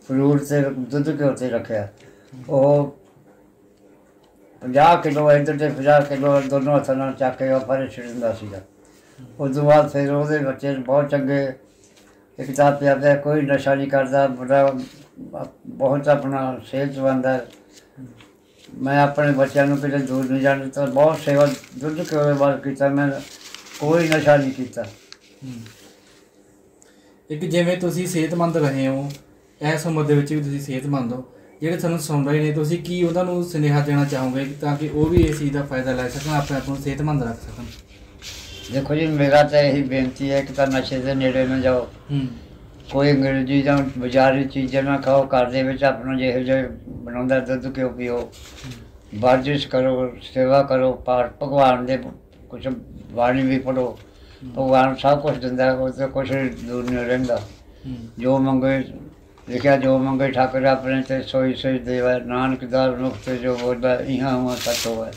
ਫਰੂਟ ਤੇ ਦੁੱਧ ਘਿਓ ਤੇ ਰੱਖਿਆ। ਉਹ 50 ਕਿਲੋ ਇੱਧਰ ਤੇ 50 ਕਿਲੋ ਦੋਨੋਂ ਹੱਥਾਂ ਨਾਲ ਚੱਕ ਕੇ ਉਹ ਪਰੇ ਛੱਡ ਦਿੰਦਾ ਸੀਗਾ। ਉਸ ਤੋਂ ਬਾਅਦ ਫਿਰ ਉਹਦੇ ਬੱਚੇ ਬਹੁਤ ਚੰਗੇ ਇੱਕ ਤਾਂ ਪਿਆਦਾ ਕੋਈ ਨਸ਼ਾ ਨਹੀਂ ਕਰਦਾ ਬੜਾ ਬਹੁਤ ਆਪਣਾ ਸਿਹਤਮੰਦ ਹੈ। ਮੈਂ ਆਪਣੇ ਬੱਚਿਆਂ ਨੂੰ ਕਿਤੇ ਦੂਰ ਨਹੀਂ ਜਾਣ ਦਿੱਤਾ, ਬਹੁਤ ਸੇਵਾ ਦੁੱਧ ਘਿਓ ਦੇ ਕੀਤਾ, ਮੈਂ ਕੋਈ ਨਸ਼ਾ ਨਹੀਂ ਕੀਤਾ। ਇੱਕ ਜਿਵੇਂ ਤੁਸੀਂ ਸਿਹਤਮੰਦ ਰਹੇ ਹੋ, ਇਸ ਉਮਰ ਦੇ ਵਿੱਚ ਵੀ ਤੁਸੀਂ ਸਿਹਤਮੰਦ ਹੋ, ਜਿਹੜੇ ਤੁਹਾਨੂੰ ਸੁਣ ਰਹੇ ਨੇ, ਤੁਸੀਂ ਕੀ ਉਹਨਾਂ ਨੂੰ ਸੁਨੇਹਾ ਦੇਣਾ ਚਾਹੋਗੇ ਤਾਂ ਕਿ ਉਹ ਵੀ ਇਸ ਚੀਜ਼ ਦਾ ਫਾਇਦਾ ਲੈ ਸਕਣ, ਆਪਣੇ ਆਪ ਨੂੰ ਸਿਹਤਮੰਦ ਰੱਖ ਸਕਣ? ਦੇਖੋ ਜੀ ਮੇਰਾ ਤਾਂ ਇਹੀ ਬੇਨਤੀ ਹੈ ਕਿ ਤਾਂ ਨਸ਼ੇ ਦੇ ਨੇੜੇ ਨਾ ਜਾਓ। ਹੂੰ। ਕੋਈ ਅੰਗਰੇਜ਼ੀ ਜਾਂ ਬਾਜ਼ਾਰੀ ਚੀਜ਼ਾਂ ਨਾ ਖਾਓ ਘਰ ਦੇ ਵਿੱਚ ਆਪਣਾ ਜਿਹੋ ਜਿਹੇ ਬਣਾਉਂਦਾ ਦੁੱਧ ਕਿਉਂ ਪੀਓ। ਵਰਜਿਸ਼ ਕਰੋ ਸੇਵਾ ਕਰੋ ਪਾਠ ਭਗਵਾਨ ਦੇ ਕੁਝ ਬਾਣੀ ਵੀ ਪੜੋ ਭਗਵਾਨ ਸਭ ਕੁਝ ਦਿੰਦਾ ਉਹ ਤੇ ਕੁਝ ਦੂਰ ਨਹੀਂ ਰਹਿੰਦਾ। ਜੋ ਮੰਗੇ ਲਿਖਿਆ ਜੋ ਮੰਗੇ ਠਾਕੁਰ ਆਪਣੇ ਤੇ ਸੋਈ ਸੋਈ ਦੇਵਾ। ਨਾਨਕ ਦਾਸ ਮੁਕਤ ਜੋ ਬੋਲਦਾ ਇਹਾਂ ਹੁਆ ਸਤ ਹੋਵੇ।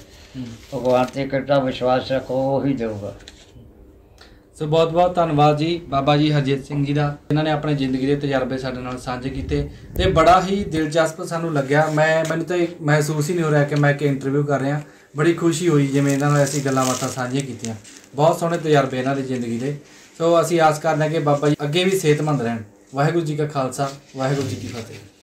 ਭਗਵਾਨ ਤੇ ਕਿਰਤਾ ਵਿਸ਼ਵਾਸ ਰੱਖੋ ਉਹ ਹੀ ਦੇਊਗਾ। ਸੋ ਬਹੁਤ ਬਹੁਤ ਧੰਨਵਾਦ ਜੀ, ਬਾਬਾ ਜੀ ਹਰਜੀਤ ਸਿੰਘ ਜੀ ਦਾ। ਇਹਨਾਂ ਨੇ ਆਪਣੇ ਜ਼ਿੰਦਗੀ ਦੇ ਤਜਰਬੇ ਸਾਡੇ ਨਾਲ ਸਾਂਝੇ ਕੀਤੇ ਤੇ ਬੜਾ ਹੀ ਦਿਲਚਸਪ ਸਾਨੂੰ ਲੱਗਿਆ। ਮੈਂ, ਮੈਨੂੰ ਤਾਂ ਇਹ ਮਹਿਸੂਸ ਹੀ ਨਹੀਂ ਹੋ ਰਿਹਾ ਕਿ ਮੈਂ ਕਿ ਇੰਟਰਵਿਊ ਕਰ ਰਿਹਾ। ਬੜੀ ਖੁਸ਼ੀ ਹੋਈ ਜਿਵੇਂ ਇਹਨਾਂ ਨਾਲ ਅਸੀਂ ਗੱਲਾਂ ਬਾਤਾਂ ਸਾਂਝੀਆਂ ਕੀਤੀਆਂ। ਬਹੁਤ ਸੋਹਣੇ ਤਜਰਬੇ ਇਹਨਾਂ ਦੀ ਜ਼ਿੰਦਗੀ ਦੇ। ਸੋ ਅਸੀਂ ਆਸ ਕਰਦੇ ਹਾਂ ਕਿ ਬਾਬਾ ਜੀ ਅੱਗੇ ਵੀ ਸਿਹਤਮੰਦ ਰਹਿਣ। ਵਾਹਿਗੁਰੂ ਜੀ ਕਾ ਖਾਲਸਾ, ਵਾਹਿਗੁਰੂ ਜੀ ਕੀ ਫਤਿਹ।